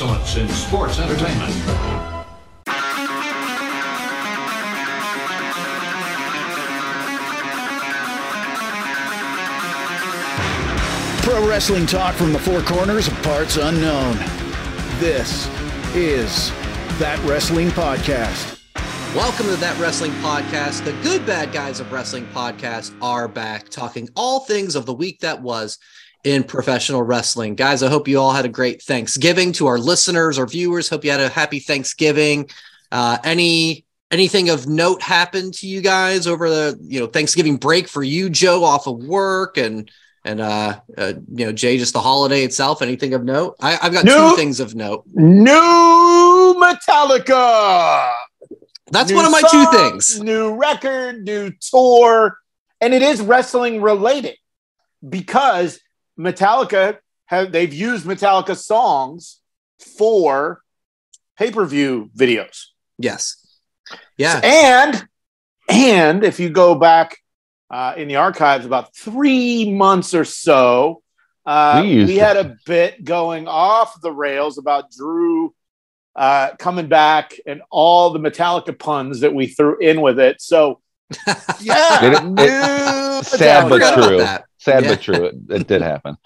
excellence in sports entertainment. Pro wrestling talk from the four corners of parts unknown. This is That Wrestling Podcast. Welcome to That Wrestling Podcast. The good bad guys of wrestling podcast are back talking all things of the week that was in professional wrestling. Guys, I hope you all had a great Thanksgiving to our listeners, our viewers. Hope you had a happy Thanksgiving. Uh, any anything of note happened to you guys over the you know Thanksgiving break for you, Joe, off of work and and uh, uh you know Jay, just the holiday itself. Anything of note? I, have got New- two things of note. New Metallica. That's New one of my song, two things. New record, new tour, and it is wrestling related because Metallica have they've used Metallica songs for pay-per-view videos. Yes. Yeah. And and if you go back uh, in the archives about three months or so, uh, We we, had a bit going off the rails about Drew uh, coming back and all the Metallica puns that we threw in with it. So yeah, It- it- sad but Metallica. Forgot about true. That. Sad Yeah. but true. It, it did happen.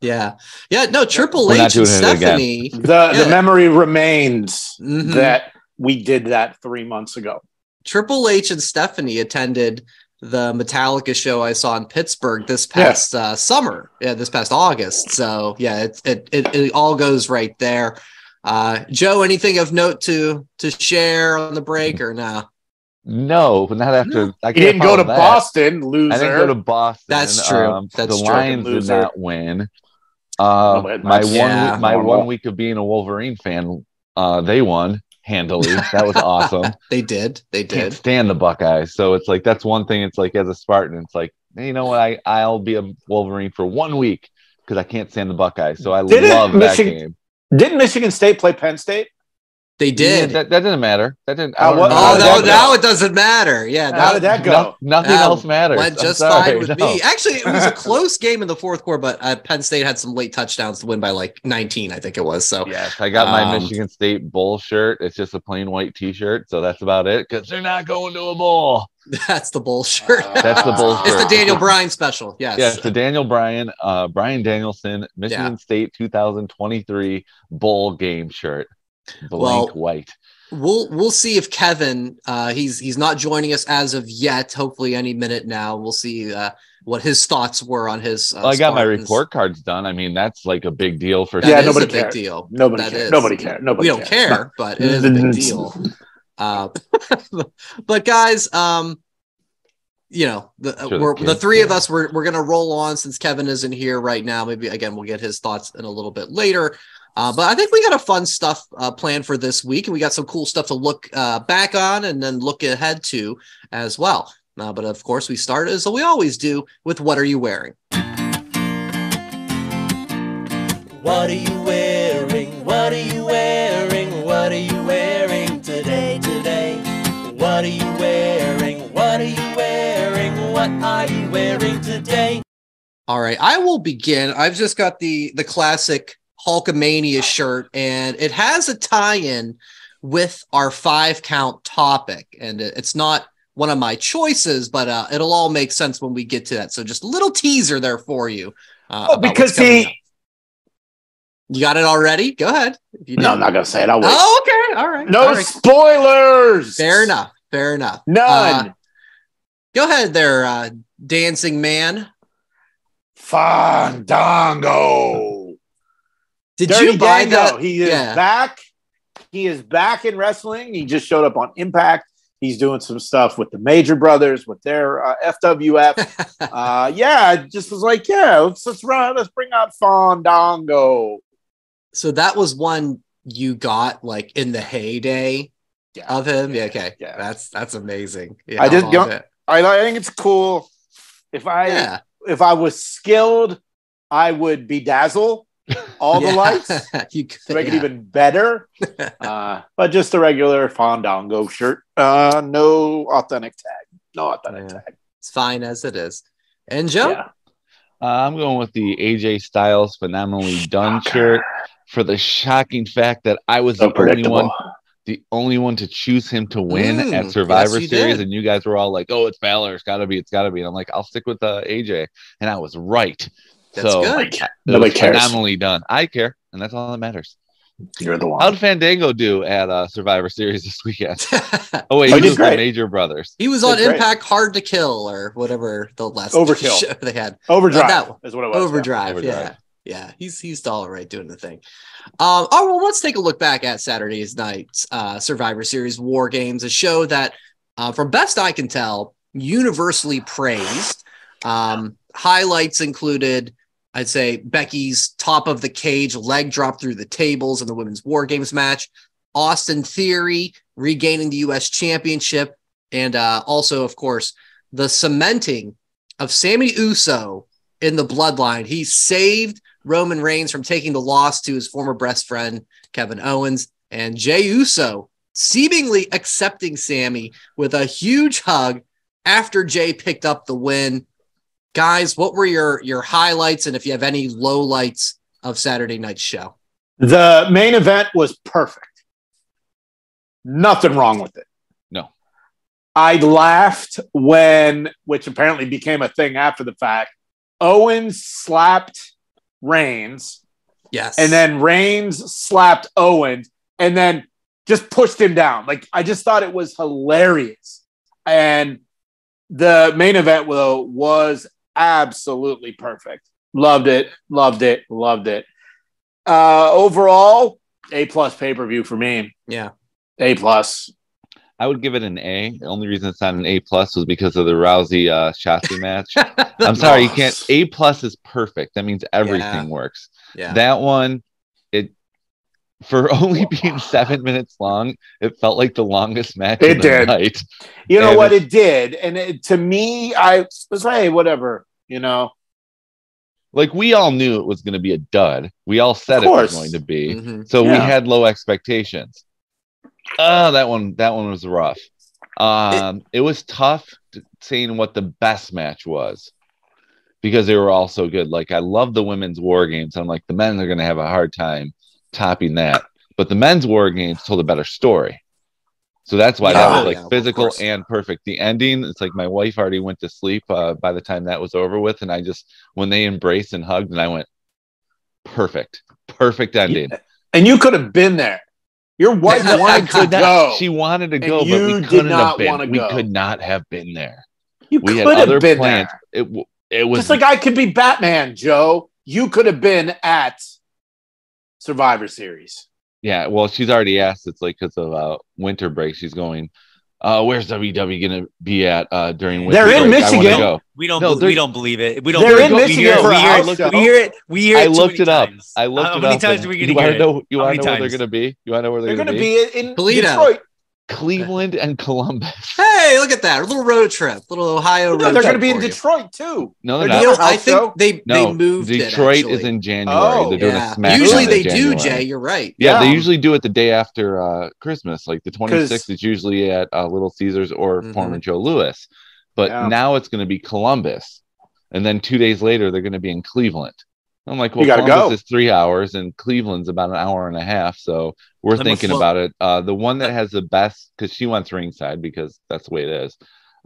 Yeah. Yeah. No, Triple We're H and doing it again. Stephanie. The Yeah. the memory remains Mhm. that we did that three months ago. Triple H and Stephanie attended the Metallica show I saw in Pittsburgh this past uh, summer. Yeah, this past August. So yeah, it it it, it all goes right there. Uh, Joe, anything of note to to share on the break or no? No, but not after. I You can't didn't go to that. Boston, loser. I didn't go to Boston. That's true. Um, That's the true. Lions did not win. Uh, Oh, my one, Yeah. my Normal. one week of being a Wolverine fan, uh, they won handily. That was awesome. They did. They Can't did. stand the Buckeyes, so it's like that's one thing. It's like as a Spartan, it's like you know what? I I'll be a Wolverine for one week because I can't stand the Buckeyes. So I Didn't love that game. Didn't Michigan State play Penn State? They did. Yeah, that, that didn't matter. That didn't. Uh, I what- oh no, that go? now it doesn't matter. Yeah, How did that go? No- nothing Uh, else matters. Went I'm just sorry, fine with no. me. Actually, it was a close game in the fourth quarter, but uh, Penn State had some late touchdowns to win by like 19, I think it was. So Yes, I got my Um, Michigan State bowl shirt. It's just a plain white T-shirt, so that's about it. Because they're not going to a bowl. that's the bull shirt. That's the bull it's the. Daniel Bryan special. Yes. Yes, the Daniel Bryan, uh, Bryan Danielson, Michigan State 2023 bowl game shirt, blank Well, white. We'll we'll see if Kevin uh he's he's not joining us as of yet. Hopefully any minute now. We'll see uh what his thoughts were on his uh, Well, I got my report cards done. I mean, that's like a big deal for. That Yeah, is nobody a big deal. Nobody That cares. is. Nobody cares. Nobody we don't care, but it is a big deal. Uh, but guys, um, you know, the, Sure, the we're, the three of us, we're, we're going to roll on since Kevin isn't here right now. Maybe again, we'll get his thoughts in a little bit later. Uh, but I think we got a fun stuff uh, planned for this week, and we got some cool stuff to look uh, back on and then look ahead to as well. Uh, but of course, we start as we always do with what are you wearing? What are you wearing? What are you wearing? What are you wearing today? Today? What are you wearing? What are you wearing? What are you wearing today? All right, I will begin. I've just got the the classic Hulkamania shirt, and it has a tie-in with our five count topic, and it's not one of my choices, but uh, it'll all make sense when we get to that. So just a little teaser there for you. Uh, Oh, because he. up. you got it already. Go ahead. If you No, I'm didn't- not gonna say it. I'll wait. Oh, okay. All right. no All right. spoilers. Fair enough. Fair enough. None. Uh, go ahead there, uh, dancing man. Fandango. Did Dirty you buy Dango. that? He is Yeah. back. He is back in wrestling. He just showed up on Impact. He's doing some stuff with the Major Brothers, with their uh, FWF. uh, yeah, it just was like, yeah, let's let's run, let's bring out Fandango. So that was one you got like in the heyday Yeah. of him. Yeah, okay. Yeah. That's that's amazing. Yeah, I just don't- it. I, I think it's cool. If I Yeah. if I was skilled, I would bedazzle all the Yeah. lights you to could, make it even better. uh, but just a regular Fandango shirt. Uh, no authentic tag. No authentic Yeah. tag. It's fine as it is. And Joe, Yeah. Uh, I'm going with the AJ Styles phenomenally done shirt. for the shocking fact that I was So the only one, the only one to choose him to win Mm, at Survivor yes, Series, did. and you guys were all like, "Oh, it's Balor. It's got to be. It's got to be." And I'm like, "I'll stick with uh, AJ," and I was right. That's so good. it Nobody was cares. phenomenally done. I care, and that's all that matters. You're the one. How'd Fandango do at uh, Survivor Series this weekend? Oh wait, Oh, he he was did the great. Major Brothers. he was on That's great. Impact Hard to Kill or whatever the last Overkill. show they had. Overdrive that one. is what it was. yeah. Overdrive. Overdrive. Yeah. Yeah. He's he's all right doing the thing. Um, oh well, let's take a look back at Saturday's night's uh, Survivor Series War Games, a show that, uh, from best I can tell, universally praised. Um, highlights included, I'd say, Becky's top of the cage leg drop through the tables in the women's War Games match, Austin Theory regaining the U.S. Championship, and uh, also, of course, the cementing of Sami Uso in the bloodline. He saved Roman Reigns from taking the loss to his former best friend, Kevin Owens, and Jey Uso seemingly accepting Sami with a huge hug after Jey picked up the win. Guys, what were your your highlights and if you have any lowlights of Saturday night's show? The main event was perfect. Nothing wrong with it. No. I laughed when, which apparently became a thing after the fact, Owens slapped Reigns, Yes. and then Reigns slapped Owens, and then just pushed him down. Like I just thought it was hilarious. And the main event though was absolutely perfect. Loved it, loved it, loved it. Uh overall, A plus pay per view for me. yeah. A plus. I would give it an A. The only reason it's not an A plus was because of the Rousey uh, Shotzi match. I'm sorry, you can't. A plus is perfect. That means everything Yeah. works. yeah. That one, it for only being seven minutes long, it felt like the longest match It of the did. night. You know And what it did, and it, to me, I was like, hey, whatever. You know, Like we all knew it was going to be a dud. We all said it was going to be. Mhm. So we had low expectations. Oh, that one, that one was rough. Um, it, was tough to, saying what the best match was because they were all so good. Like I love the women's war games. I'm like the men are going to have a hard time topping that, but the men's war games told a better story. So that's why that Yeah, was like yeah, physical and perfect. The ending, it's like my wife already went to sleep uh, by the time that was over with, and I just when they embraced and hugged, and I went, perfect, perfect ending. and you could have been there. Your wife wanted to not- go. She wanted to And go, but you we did couldn't not have been. wanna We could not have been there. you We could had have other been plans. there. It it was Just like I could be Batman, Joe. You could have been at Survivor Series. Yeah. Well, she's already asked. It's like because of uh, winter break. She's going. Uh, where's WW gonna be at uh, during winter? They're in break? I Michigan. go. We don't. No, bel- we don't believe it. We don't. They're in it. We Michigan hear it. for We hear house it. We hear it. We hear it. I looked it up. times. I looked How it many up. times and are we you gonna wanna hear it? know? You want to know where they're gonna be? You want to know where they're, They're gonna, going to be? be in Toledo. Detroit. Cleveland and Columbus. Hey, look at that. A little road trip, little Ohio road No, they're trip. going to be in for you. Detroit too. No, they're They're not. You know, I think show? they No, they moved Detroit actually. is in January. Oh, they're doing Yeah. a SmackDown. Usually they do, January. Jay. You're right. Yeah, they usually do it the day after uh, Christmas. Like the 26th is usually at uh, Little Caesars or Mhm. former Joe Louis. But Yeah. now it's going to be Columbus. And then two days later, they're going to be in Cleveland. I'm like, well, You gotta Columbus go. is three hours and Cleveland's about an hour and a half. So we're Let thinking about it. Uh, the one that has the best, because she wants ringside because that's the way it is.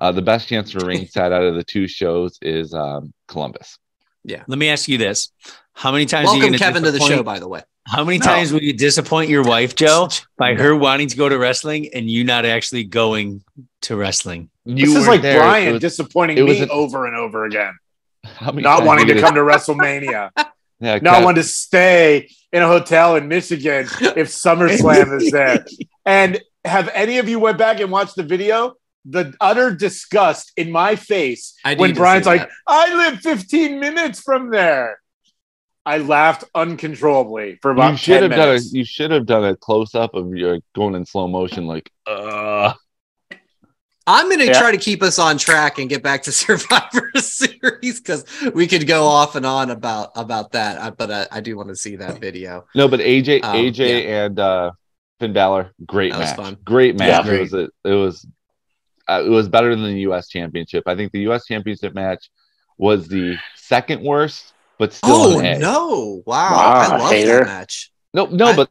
Uh, the best chance for ringside out of the two shows is um, Columbus. Yeah. Let me ask you this: How many times? are you Welcome, Kevin, to the show. By the way, How many No. times will you disappoint your wife, Joe, by her wanting to go to wrestling and you not actually going to wrestling? You this is like there. Brian was- disappointing me an- over and over again. Not wanting to come to WrestleMania. Yeah, not wanting to stay in a hotel in Michigan if SummerSlam is there. And have any of you went back and watched the video? The utter disgust in my face when Brian's like, that. I live 15 minutes from there. I laughed uncontrollably for about you should 10 have done a you should have done a close up of your going in slow motion like uh I'm going to Yeah. try to keep us on track and get back to Survivor Series because we could go off and on about about that. Uh, but uh, I do want to see that video. no but AJ Um, AJ and uh Finn Balor great That was match fun. great match Yeah. it was a, it was uh, it was better than the US championship I think the US championship match was the second worst but still Oh an A. no! Wow, Wow, I love hater. that match. No, no, I- but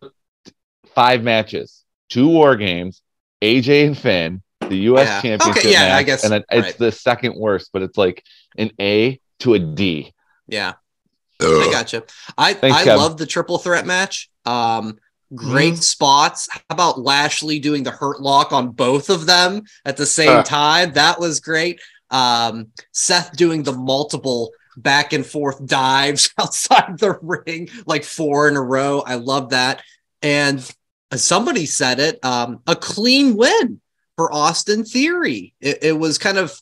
five matches, two war games, AJ and Finn, the U.S. Yeah. Championship Okay, yeah, I guess- and it- it's right. the second worst, but it's like an A to a D. Yeah. I gotcha. I Thanks, I Kevin. love the triple threat match. Um, great Mm-hmm. spots. How about Lashley doing the hurt lock on both of them at the same Uh. time? That was great. Um, Seth doing the multiple back and forth dives outside the ring, like four in a row. I love that. And somebody said it, um, a clean win for Austin Theory. It, it was kind of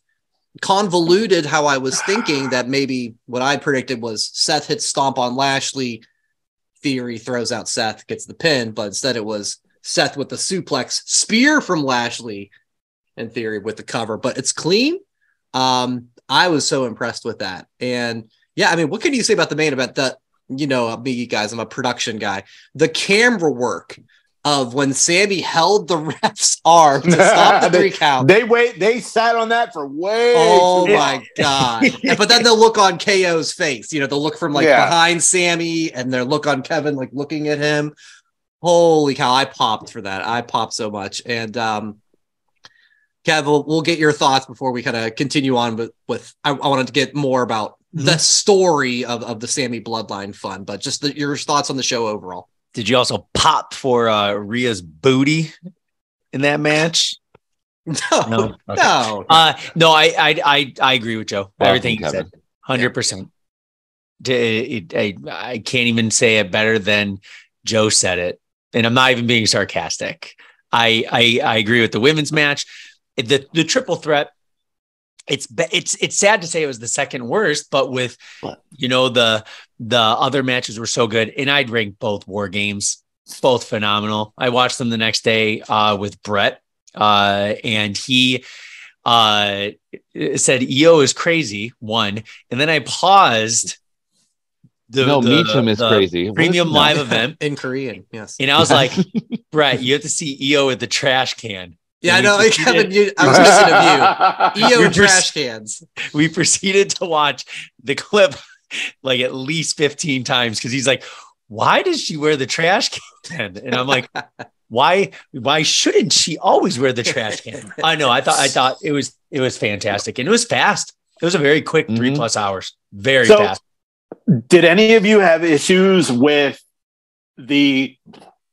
convoluted how I was thinking that maybe what I predicted was Seth hits stomp on Lashley, Theory throws out Seth, gets the pin, but instead it was Seth with the suplex spear from Lashley and Theory with the cover, but it's clean. Um, I was so impressed with that. And yeah, I mean, what can you say about the main event that, you know, me guys, I'm a production guy. The camera work of when Sami held the ref's arm to stop the three count. They wait. They sat on that for way. Oh too long. my god! but then they'll look on KO's face. You know, they'll look from like Yeah. behind Sami, and they'll look on Kevin, like looking at him. Holy cow! I popped for that. I popped so much. And um, Kev, we'll, we'll get your thoughts before we kind of continue on with. with I, I wanted to get more about the story of of the Sami Bloodline fun, but just the, your thoughts on the show overall. Did you also pop for uh, Rhea's booty in that match? No, No. no, Uh, no, I, I, I, I agree with Joe. Welcome, Everything he said, hundred percent. I, I can't even say it better than Joe said it, and I'm not even being sarcastic. I, I, I agree with the women's match. The, the triple threat. It's it's it's sad to say it was the second worst, but with What? you know the the other matches were so good, and I'd rank both war games both phenomenal. I watched them the next day uh, with Brett, uh, and he uh, said IYO is crazy. One, and then I paused. The, no, the- Michin is the crazy. Premium is- live event, in Korean, yes. and I was like, Brett, you have to see IYO at the trash can. Yeah, I we know. proceeded- Kevin, you, I was missing a view. IYO We and pers- trash cans. we proceeded to watch the clip like at least 15 times because he's like, why does she wear the trash can? then?" And I'm like, why why shouldn't she always wear the trash can? I know. I thought I thought it was it was fantastic and it was fast. It was a very quick 3 Mhm. plus hours. Very So- fast. Did any of you have issues with the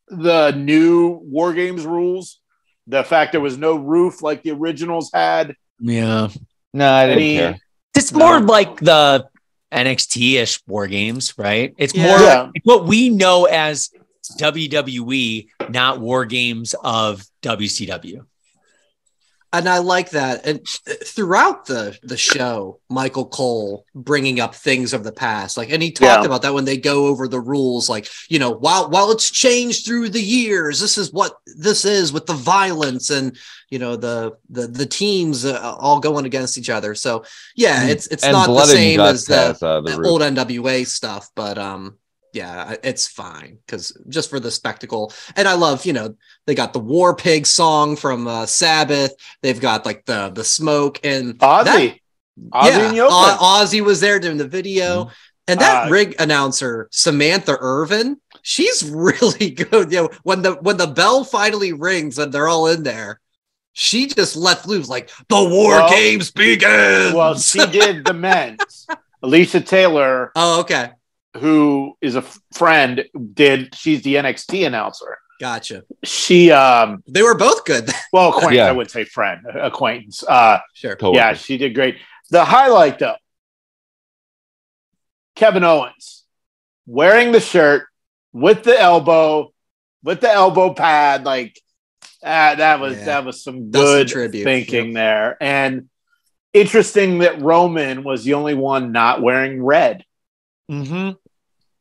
the new War Games rules? The fact there was no roof like the originals had. Yeah. No, I didn't Any- care. It's more like the NXT ish war games, right? It's Yeah. more Yeah. what we know as WWE, not war games of WCW. And I like that. And throughout the the show, Michael Cole bringing up things of the past, like, and he talked Yeah. about that when they go over the rules, like, you know, while while it's changed through the years, this is what this is with the violence and you know the the the teams uh, all going against each other. So yeah, it's it's and not the same as the has uh, the old NWA stuff, but um, yeah, it's fine because just for the spectacle. And I love, you know, they got the War Pig song from uh, Sabbath. They've got like the the smoke and that- Ozzy. Ozzy yeah. O- Ozzy was there doing the video, and that Uh, rig announcer Samantha Irvin, she's really good. You know, when the when the bell finally rings and they're all in there. She just let loose like the war Well- games begin. well, she did the men's. Alicia Taylor, oh, okay, who is a f- friend, did she's the NXT announcer. gotcha. She um They were both good. well acquaintance, Yeah. I would say friend, acquaintance. Uh sure. Coworker. yeah, she did great. The highlight though, Kevin Owens wearing the shirt with the elbow, with the elbow pad, like ah, that was Yeah. that was some good tribute. thinking there. And interesting that Roman was the only one not wearing red. Mm-hmm.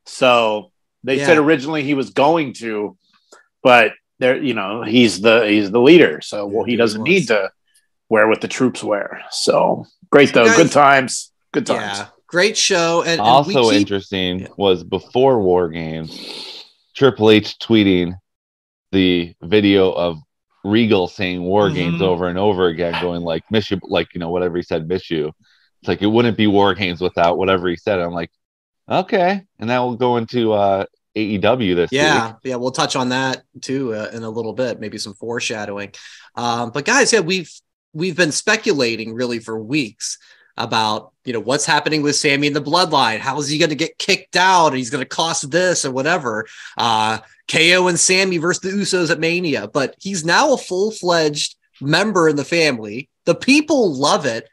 So they Yeah. said originally he was going to, but there, you know, he's the he's the leader. So well, he doesn't he need to wear what the troops wear. So great though, Guys- good times, good times. Yeah, great show. And, and also we keep, interesting Yeah. was before War Games, Triple H tweeting the video of Regal saying War Mm-hmm. Games over and over again, going like "miss you," like you know whatever he said, "miss you." It's like it wouldn't be War Games without whatever he said. I'm like, okay, and that will go into uh AEW this Yeah, week. yeah, we'll touch on that too uh, in a little bit, maybe some foreshadowing. Um, but guys, yeah, we've we've been speculating really for weeks about you know what's happening with Sami in the Bloodline. How is he going to get kicked out? And he's going to cost this or whatever. Uh, KO and Sami versus the Usos at Mania, but he's now a full fledged member in the family. The people love it.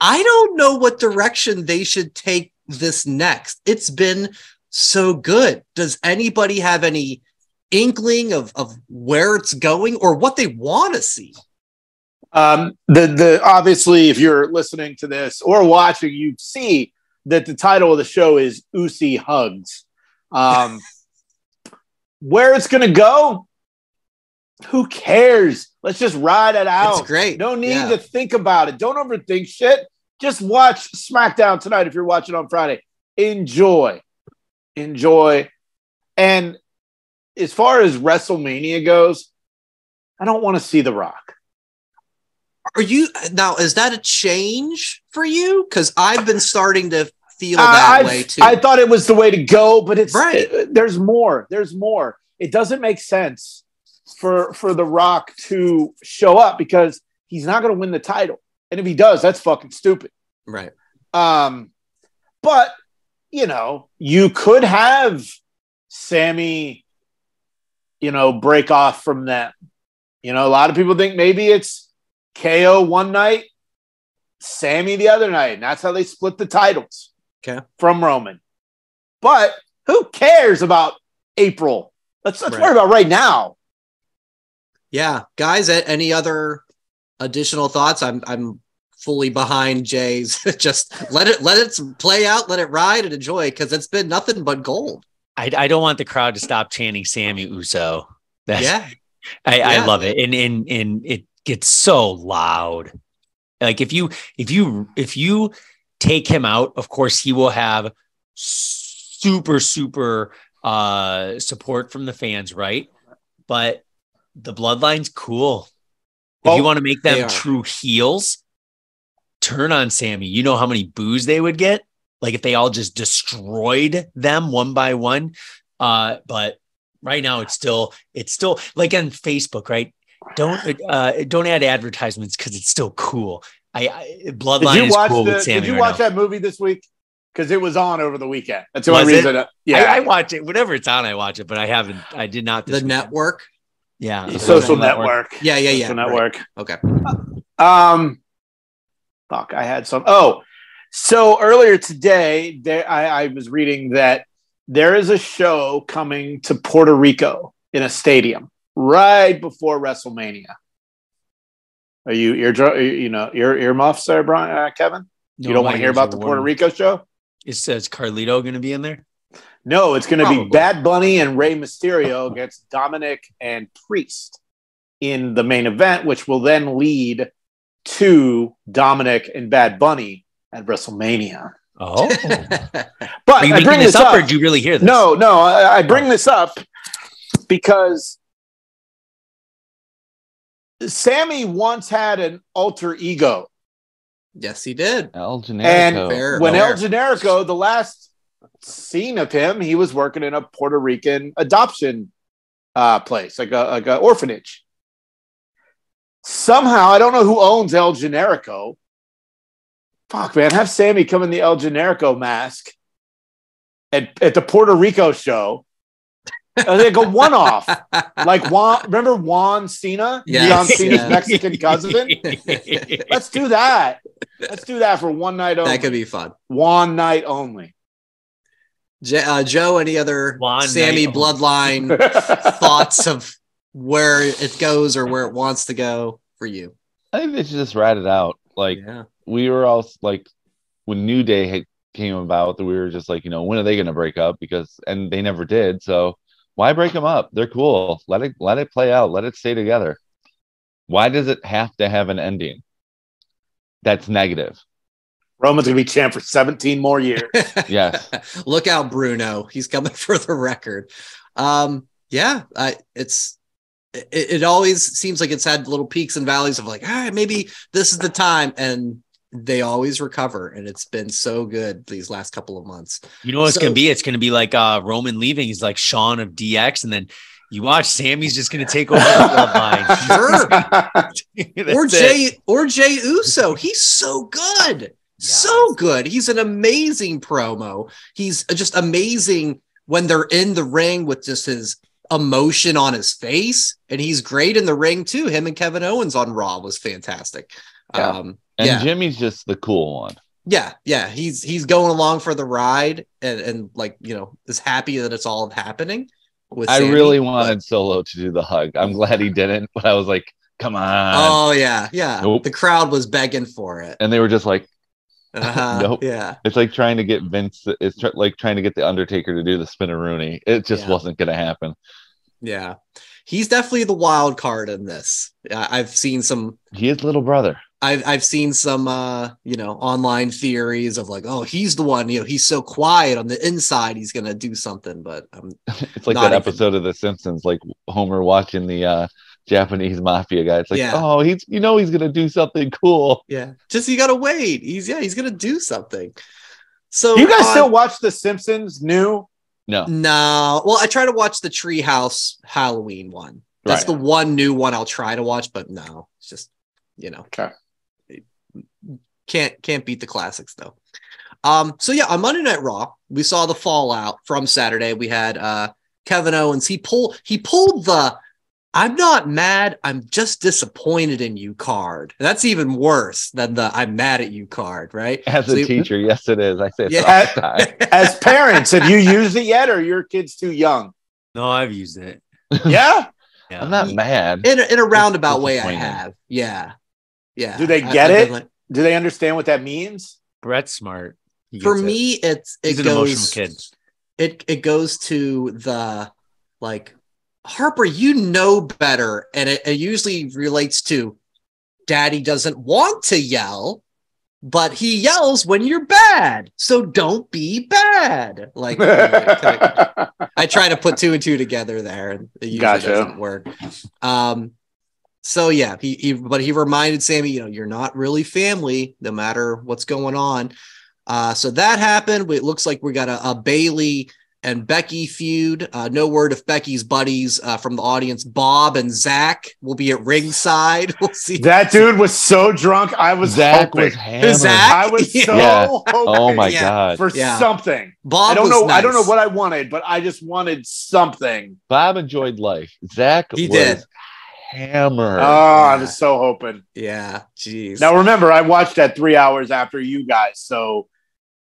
I don't know what direction they should take this next. It's been so good. Does anybody have any inkling of, of where it's going or what they want to see? Um, the the obviously, if you're listening to this or watching, you see that the title of the show is Ucey Hugs. Um, where it's gonna go, who cares? Let's just ride it out. It's great. No need Yeah. to think about it. Don't overthink shit. Just watch SmackDown tonight if you're watching on Friday. Enjoy. Enjoy. And as far as WrestleMania goes, I don't want to see The Rock. Are you now? Is that a change for you? Because I've been starting to feel that I've- way too. I thought it was the way to go, but it's Right. it- there's more. There's more. It doesn't make sense for for The Rock to show up because he's not going to win the title, and if he does, that's fucking stupid. right. Um, but you know, you could have Sami, you know, break off from them. You know, a lot of people think maybe it's KO one night, Sami the other night, and that's how they split the titles. Okay. From Roman. But who cares about April? Let's let's Right. worry about right now. Yeah, guys. Any other additional thoughts? I'm I'm fully behind Jay's. Just let it let it play out, let it ride, and enjoy because it's been nothing but gold. I, I don't want the crowd to stop chanting Sami Uso. That's, Yeah, I, Yeah. I love it. And, and, and it gets so loud. Like if you, if you, if you take him out, of course he will have super, super, uh, support from the fans. Right. But the bloodline's cool. If Well, you want to make them true heels, turn on Sami. You know how many boos they would get? Like if they all just destroyed them one by one. Uh, but right now it's still it's still like on Facebook, right? Don't uh don't add advertisements because it's still cool. I, I Did Bloodline you is watch cool the, with Sami. Did you right watch now. that movie this week? Because it was on over the weekend. That's the Was only it? reason. yeah. I, I watch it whenever it's on. I watch it, but I haven't. I did not. the weekend. network. Yeah, the social network. Yeah, yeah, yeah. Social right. network. Okay. Um, fuck, I had some. Oh, so earlier today, there I, I was reading that there is a show coming to Puerto Rico in a stadium right before WrestleMania. Are you ear you know ear earmuffs there, Brian uh, Kevin? you don't want to hear about the Puerto Rico show? It says Carlito going to be in there. No, it's going to be Bad Bunny and Rey Mysterio against Dominic and Priest in the main event, which will then lead to Dominic and Bad Bunny at WrestleMania. Oh, But are you I bring this this up, up. or do you really hear this? no, no, I, I oh. bring this up because Sami once had an alter ego. yes, he did. El Generico. Fair. when. El Generico, the last scene of him, he was working in a Puerto Rican adoption uh, place, like a like a orphanage. Somehow, I don't know who owns El Generico. Fuck, man, have Sami come in the El Generico mask at, at the Puerto Rico show. Like a one-off, like Juan. Remember Juan Cena, Yes, John Cena's yeah. Mexican cousin. Let's do that. Let's do that for one night only. that could be fun. one night only. J- uh, Joe, any other One Sami night bloodline thoughts of where it goes or where it wants to go for you? I think they should just ride it out. Like yeah. we were all like when New Day had, came about, that we were just like, you know, when are they going to break up? Because and they never did. So why break them up? They're cool. Let it let it play out. Let it stay together. Why does it have to have an ending? That's negative. Roman's gonna be champ for 17 more years. Yes. Look out, Bruno. He's coming for the record. Um, yeah, I, it's it, it always seems like it's had little peaks and valleys of like, all right, maybe this is the time. And they always recover, and it's been so good these last couple of months. You know what it's gonna be? It's gonna be like uh Roman leaving. He's like Shawn of DX, and then you watch Sami's just gonna take over the bloodline. Sure. That's or it. Jay or Jey Uso. He's so good. So good. He's an amazing promo. He's just amazing when they're in the ring with just his emotion on his face. And he's great in the ring too. Him and Kevin Owens on Raw was fantastic. Yeah. Um And yeah. Jimmy's just the cool one. yeah, yeah. He's he's going along for the ride and, and like you know, is happy that it's all happening. With I really but- wanted Solo to do the hug. I'm glad he didn't, but I was like, come on. Oh yeah, yeah. Nope. The crowd was begging for it. And they were just like, Uh-huh, Nope. Yeah. it's like trying to get Vince, it's tr- like trying to get the Undertaker to do the spinneroonie. It just Yeah. wasn't going to happen. Yeah. He's definitely the wild card in this. I- I've seen some He is little brother. I've I've seen some uh, you know, online theories of like, oh, he's the one, you know, he's so quiet on the inside, he's gonna do something, but um It's like that even- episode of The Simpsons, like Homer watching the uh, Japanese mafia guy. It's like, Yeah. oh, he's you know he's gonna do something cool. yeah, just you gotta wait. He's yeah, he's gonna do something. So Do you guys on- still watch The Simpsons new? No, No, well, I try to watch the Treehouse Halloween one. That's Right. the one new one I'll try to watch, but no, it's just you know, Okay. can't can't beat the classics though. Um, so yeah, on Monday Night Raw, we saw the fallout from Saturday. We had uh Kevin Owens. He pulled he pulled the I'm not mad, I'm just disappointed in you card. And that's even worse than the I'm mad at you card, right? as So a he- teacher, yes, it is. I say it Yeah. all the time. As parents, have you used it yet, or are your kids too young? No, I've used it. Yeah. Yeah. I'm not mad. In a, in a roundabout way, I have. Yeah. Yeah. Do they get I've it? like- Do they understand what that means? Brett's smart. For gets it. me, it's it he's an goes emotional kid. it it goes to the like Harper, you know better, and it, it usually relates to Daddy doesn't want to yell, but he yells when you're bad, so don't be bad. Like you know, kinda- I try to put two and two together there, and it usually Gotcha. doesn't work. Um, so yeah, he, he but he reminded Sami, you know, you're not really family, no matter what's going on. Uh, so that happened. It looks like we got a, a Bayley and Becky feud. Uh, no word if Becky's buddies uh, from the audience, Bob and Zach, will be at ringside. We'll see. that dude was so drunk. I was Zach hoping. was hammered. Zach? I was so Yeah. hoping Oh my Yeah. god. for Yeah. something. Bob I don't was know. I don't know what I wanted, but I just wanted something. Bob enjoyed life. Zach He was did. hammered. Oh, I was so hoping. Yeah, jeez. Now remember, I watched that three hours after you guys, so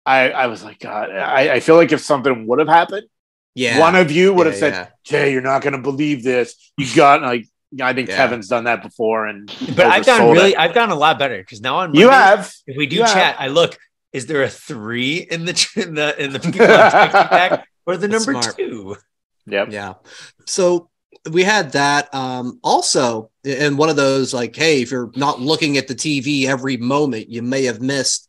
I I was like, God, I, I feel like if something would have happened, yeah, one of you would have said, yeah. Jay, you're not going to believe this. You got like, I think Yeah. Kevin's done that before, and But I've gotten really, it. I've gotten a lot better because now on You have. If we do You have. chat, I look. Is there a three in the in the in the people I'm texting back or the That's number smart. two? Yep. Yeah. So we had that. Um, also, and one of those like, hey, if you're not looking at the TV every moment, you may have missed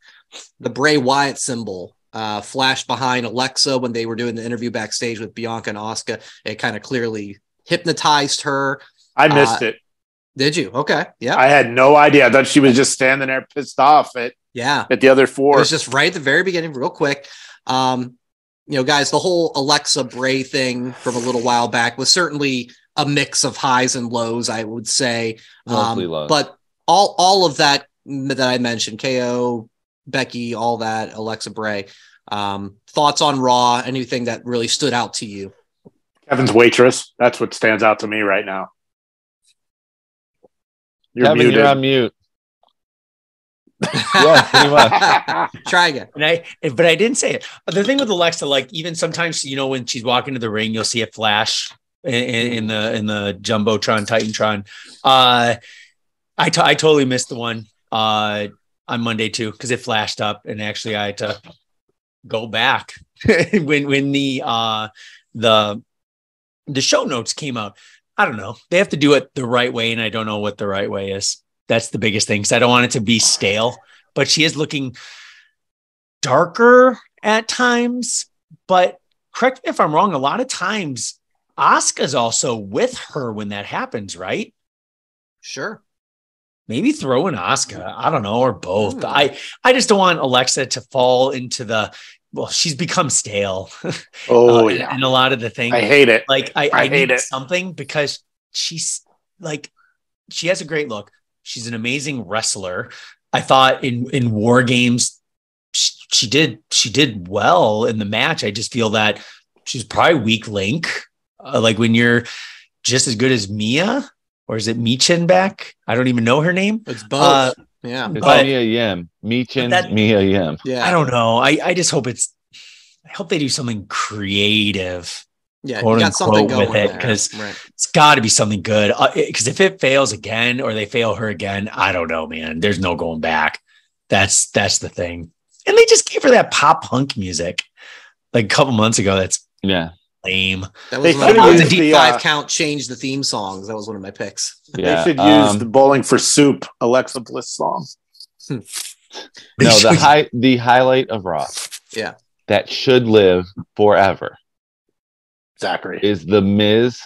the Bray Wyatt symbol uh, flash behind Alexa when they were doing the interview backstage with Bianca and Asuka. It kind of clearly hypnotized her. I missed Uh, it. Did you? Okay. Yeah. I had no idea. I thought she was just standing there pissed off at, yeah. at the other four. It was just right at the very beginning, real quick. Um, you know, guys, the whole Alexa Bray thing from a little while back was certainly a mix of highs and lows, I would say. Um. But all all of that that I mentioned, KO, Becky, all that, Alexa Bray. Um, thoughts on Raw? Anything that really stood out to you? Kevin's waitress. That's what stands out to me right now. You're Kevin, muted. you're on mute. yeah, pretty much. Try again. And I, but I didn't say it. The thing with Alexa, like even sometimes, you know, when she's walking to the ring, you'll see it flash in, in, in the in the jumbotron, Titantron. Uh, I I totally missed the one uh on Monday too because it flashed up, and actually I had to go back when when the uh the the show notes came out. I don't know. They have to do it the right way, and I don't know what the right way is. That's the biggest thing because I don't want it to be stale. But she is looking darker at times. But correct me if I'm wrong. A lot of times, Asuka's also with her when that happens, right? Sure. Maybe throw in Asuka. I don't know, or both. Hmm. I I just don't want Alexa to fall into the well, she's become stale. Oh uh, yeah, and a lot of the things. I hate it. like I, I I, hate need it. something because she's like she has a great look. She's an amazing wrestler. I thought in in war games she, she did she did well in the match. I just feel that she's probably weak link. Uh, like when you're just as good as Mia or is it Michin back? I don't even know her name. It's both. Uh, yeah. It's But- Mia Yim. Michin, That- Mia Yim. Yeah. I don't know. I I just hope it's I hope they do something creative. yeah. You quote got something going with it, there. 'cause- right. It's got to be something good. Because if it fails again or they fail her again, I don't know, man. There's no going back. That's that's the thing. And they just gave her that pop punk music like a couple months ago. That's Yeah. Lame. That They was one of should've my used deep the, five uh, count change the theme songs. That was one of my picks. Yeah. they should use Um, the Bowling for Soup Alexa Bliss song. no, the high the highlight of Raw Yeah. that should live forever Zachary. is the Miz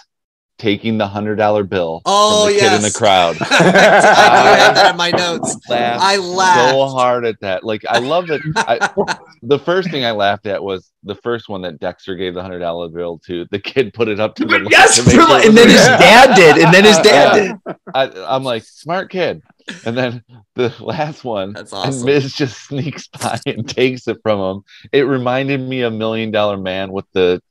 taking the hundred dollar bill Oh, from the kid in the crowd. I do have that in my notes. Laughed I laughed. so hard at that. Like I love it. I, the first thing I laughed at was the first one that Dexter gave the hundred dollar bill to. The kid put it up to the yes, to sure and then his dad did, and then his dad Yeah. did. I, I'm like smart kid, and then the last one, That's and awesome. Miz just sneaks by and takes it from him. It reminded me of Million Dollar Man with the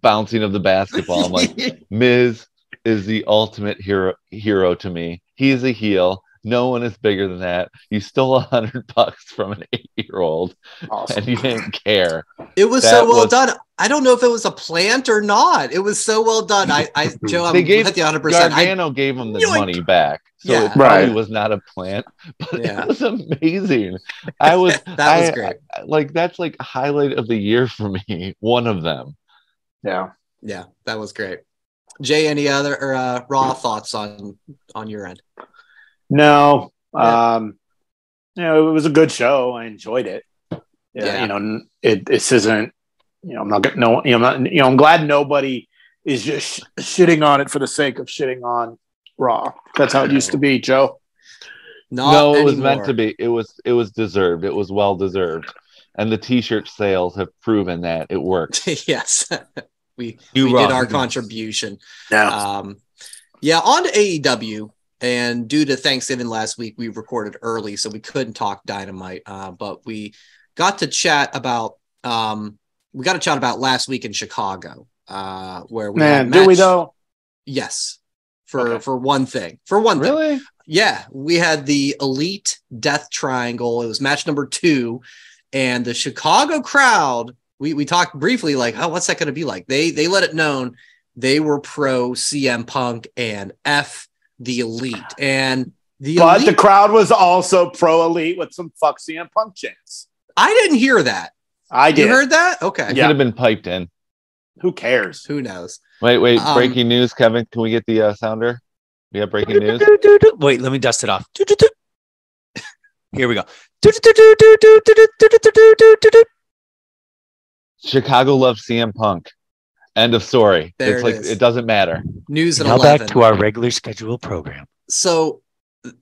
bouncing of the basketball. I'm like, Miz is the ultimate hero hero to me. He's a heel. No one is bigger than that. You stole a hundred bucks from an eight year old Awesome. and you didn't care. It was That so well was- done. I don't know if it was a plant or not. It was so well done. I, I Joe, I'm They gave with you 100. percent I gave him the Yoink. money back. So Yeah. it probably Right. was not a plant, but Yeah. it was amazing. I was that was I- great. I- like that's like a highlight of the year for me. One of them. Yeah. Yeah, that was great. Jay, any other or uh, raw thoughts on on your end? No. Yeah. Um, you know, it was a good show. I enjoyed it. Yeah. Yeah. You know, it this isn't. You know, I'm not gonna. No. You know, I'm not. You know, I'm glad nobody is just sh- shitting on it for the sake of shitting on Raw. That's how it used to be, Joe. Not no, it was meant to be. It was it was deserved. It was well deserved. And the t-shirt sales have proven that it worked. yes, we You we rock. did our contribution. Yeah. Um, yeah, on to AEW, and due to Thanksgiving last week, we recorded early, so we couldn't talk Dynamite. Uh, but we got to chat about um, we got to chat about last week in Chicago, uh, where we had Man, do we match- though? Yes, for Okay. for one thing, for one thing. Really? Yeah, we had the Elite Death Triangle. It was match number two, and the Chicago crowd. We we talked briefly, like, oh, what's that going to be like? They they let it known they were pro CM Punk and F the Elite, and the But Elite. the crowd was also pro elite with some fuck CM Punk chants. I didn't hear that. I did. You heard that? Okay. It Yeah. could have been piped in. Who cares? Who knows? Wait, wait. Um, breaking news, Kevin. Can we get the uh, sounder? We have breaking news. Wait, let me dust it off. Here we go. Chicago loves CM Punk. End of story. There it's it like is. it doesn't matter. News at Now eleven. back to our regular schedule program. so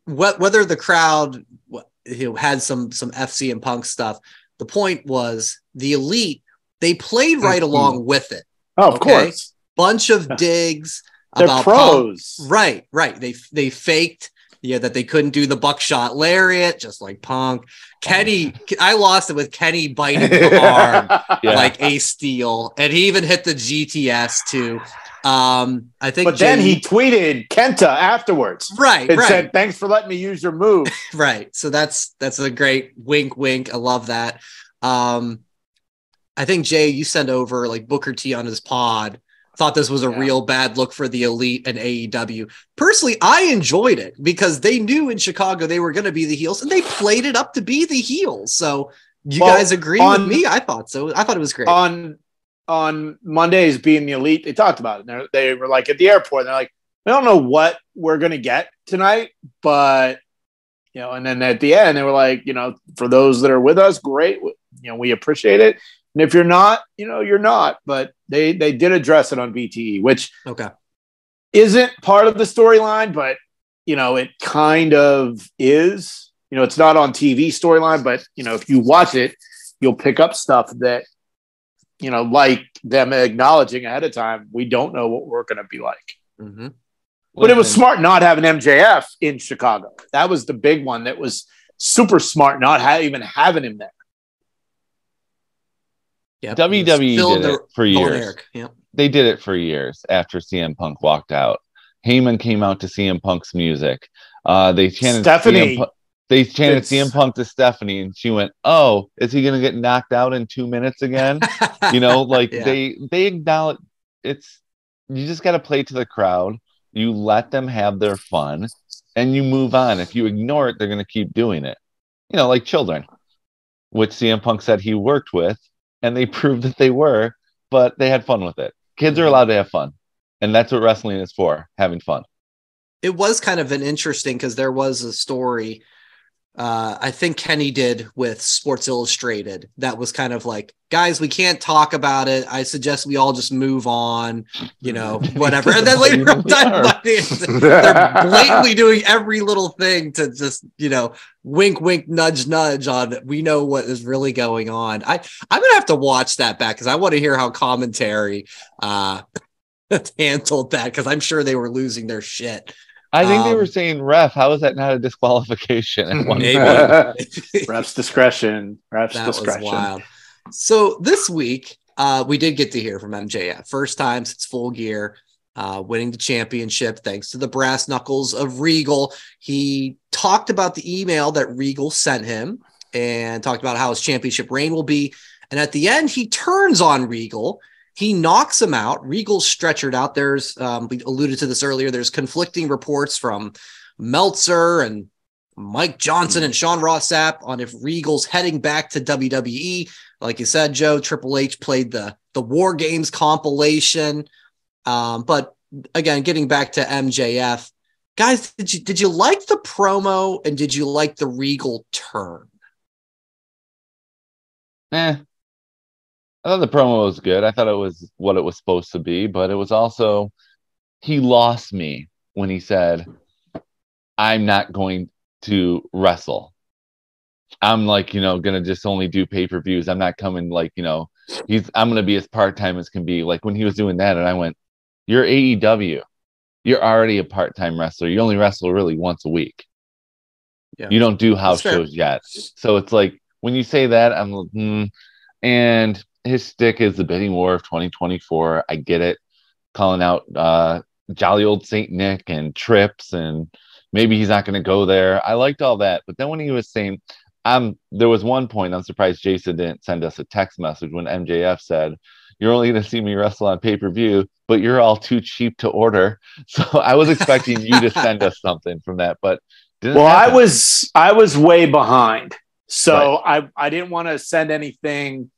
what whether the crowd what- you know, had some some FC and punk stuff, the point was the elite they played right Mhm. along with it. Oh, of Okay. course. Bunch of digs They're about Punk. Right, right. They they faked yeah that they couldn't do the buckshot lariat just like Punk. Kenny, I lost it with Kenny biting the arm Yeah. like a steel, and he even hit the GTS too. Um, I think. but then he tweeted Kenta afterwards. right, It right. said, "Thanks for letting me use your move." right so that's that's a great wink wink i love that um i think jay you sent over like booker t on his pod thought this was a Yeah. real bad look for the elite and aew personally i enjoyed it because they knew in chicago they were going to be the heels and they played it up to be the heels so you Well, guys agree on- with me i thought so i thought it was great on on Mondays being the elite, they talked about it. They're, they were like at the airport. They're like, we don't know what we're gonna get tonight, but you know. And then at the end, they were like, you know, for those that are with us, great. You know, we appreciate it. And if you're not, you know, you're not. But they they did address it on BTE, which okay isn't part of the storyline, but you know, it kind of is. You know, it's not on TV storyline, but you know, if you watch it, you'll pick up stuff that, you know, like them acknowledging ahead of time, we don't know what we're going to be like. Mhm. But it was smart not having MJF in Chicago. That was the big one. That was super smart not ha- even having him there. Yep. WWE Filled did the- it for years. Eric. Yep. They did it for years after CM Punk walked out. Heyman came out to CM Punk's music. Uh, they chanted Stephanie, CM Punk- they chanted it's- CM Punk to Stephanie, and she went, "Oh, is he going to get knocked out in two minutes again?" you know, like Yeah. they they acknowledge it's. You just got to play to the crowd. You let them have their fun, and you move on. If you ignore it, they're going to keep doing it. You know, like children, which CM Punk said he worked with, and they proved that they were, but they had fun with it. Kids are allowed to have fun, and that's what wrestling is for: having fun. it was kind of an interesting because there was a story uh, I think Kenny did with Sports Illustrated that was kind of like, guys, we can't talk about it. I suggest we all just move on, you know, whatever. And then later on, they're blatantly doing every little thing to just, you know, wink, wink, nudge, nudge on we know what is really going on. I, I'm gonna have to watch that back because I want to hear how commentary uh handled that because I'm sure they were losing their shit. I think they Um, were saying, "Ref, how is that not a disqualification?" At one Maybe. point? ref's discretion. Ref's that was discretion. wild. So this week, uh, we did get to hear from MJF. First time since full gear, uh, winning the championship thanks to the brass knuckles of Regal. He talked about the email that Regal sent him and talked about how his championship reign will be. And at the end, he turns on Regal. He knocks him out. Regal's stretchered out. There's, um, we alluded to this earlier, there's conflicting reports from Meltzer and Mike Johnson and Sean Ross Sapp on if Regal's heading back to WWE. Like you said, Joe, Triple H played the the War Games compilation. Um, but again, getting back to MJF, guys, did you did you like the promo and did you like the Regal turn? Eh. I thought the promo was good. I thought it was what it was supposed to be, but it was also he lost me when he said, "I'm not going to wrestle." I'm like, you know, gonna just only do pay per views. I'm not coming like, you know, he's I'm gonna be as part time as can be. Like when he was doing that, and I went, "You're AEW. You're already a part time wrestler. You only wrestle really once a week. Yeah. You don't do house shows yet. So it's like when you say that, I'm like, hmm. and his stick is the bidding war of 2024. I get it, calling out uh, jolly old Saint Nick and trips, and maybe he's not going to go there. I liked all that, but then when he was saying, "I'm," there was one point I'm surprised Jason didn't send us a text message when MJF said, "You're only going to see me wrestle on pay per view." But you're all too cheap to order, so I was expecting you to send us something from that. But didn't Well, I was I was way behind, so I I didn't want to send anything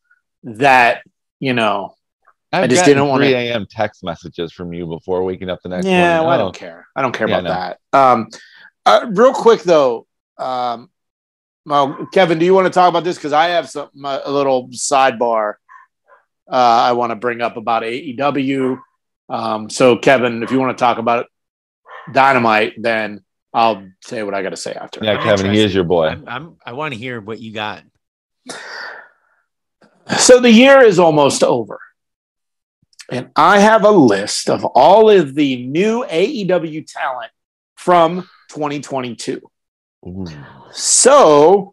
that you know. I've I just didn't wanna- 3 a.m. text messages from you before waking up the next Yeah, well, I don't care. I don't care Yeah, about that. Um, uh, real quick though, um, well, Kevin, do you want to talk about this? Because I have some a little sidebar uh, I want to bring up about AEW. Um, so, Kevin, if you want to talk about Dynamite, then I'll say what I got to say after. Yeah, I'm Kevin, he is your boy. I'm, I'm I want to hear what you got. So the year is almost over. And I have a list of all of the new AEW talent from 2022. Ooh. So,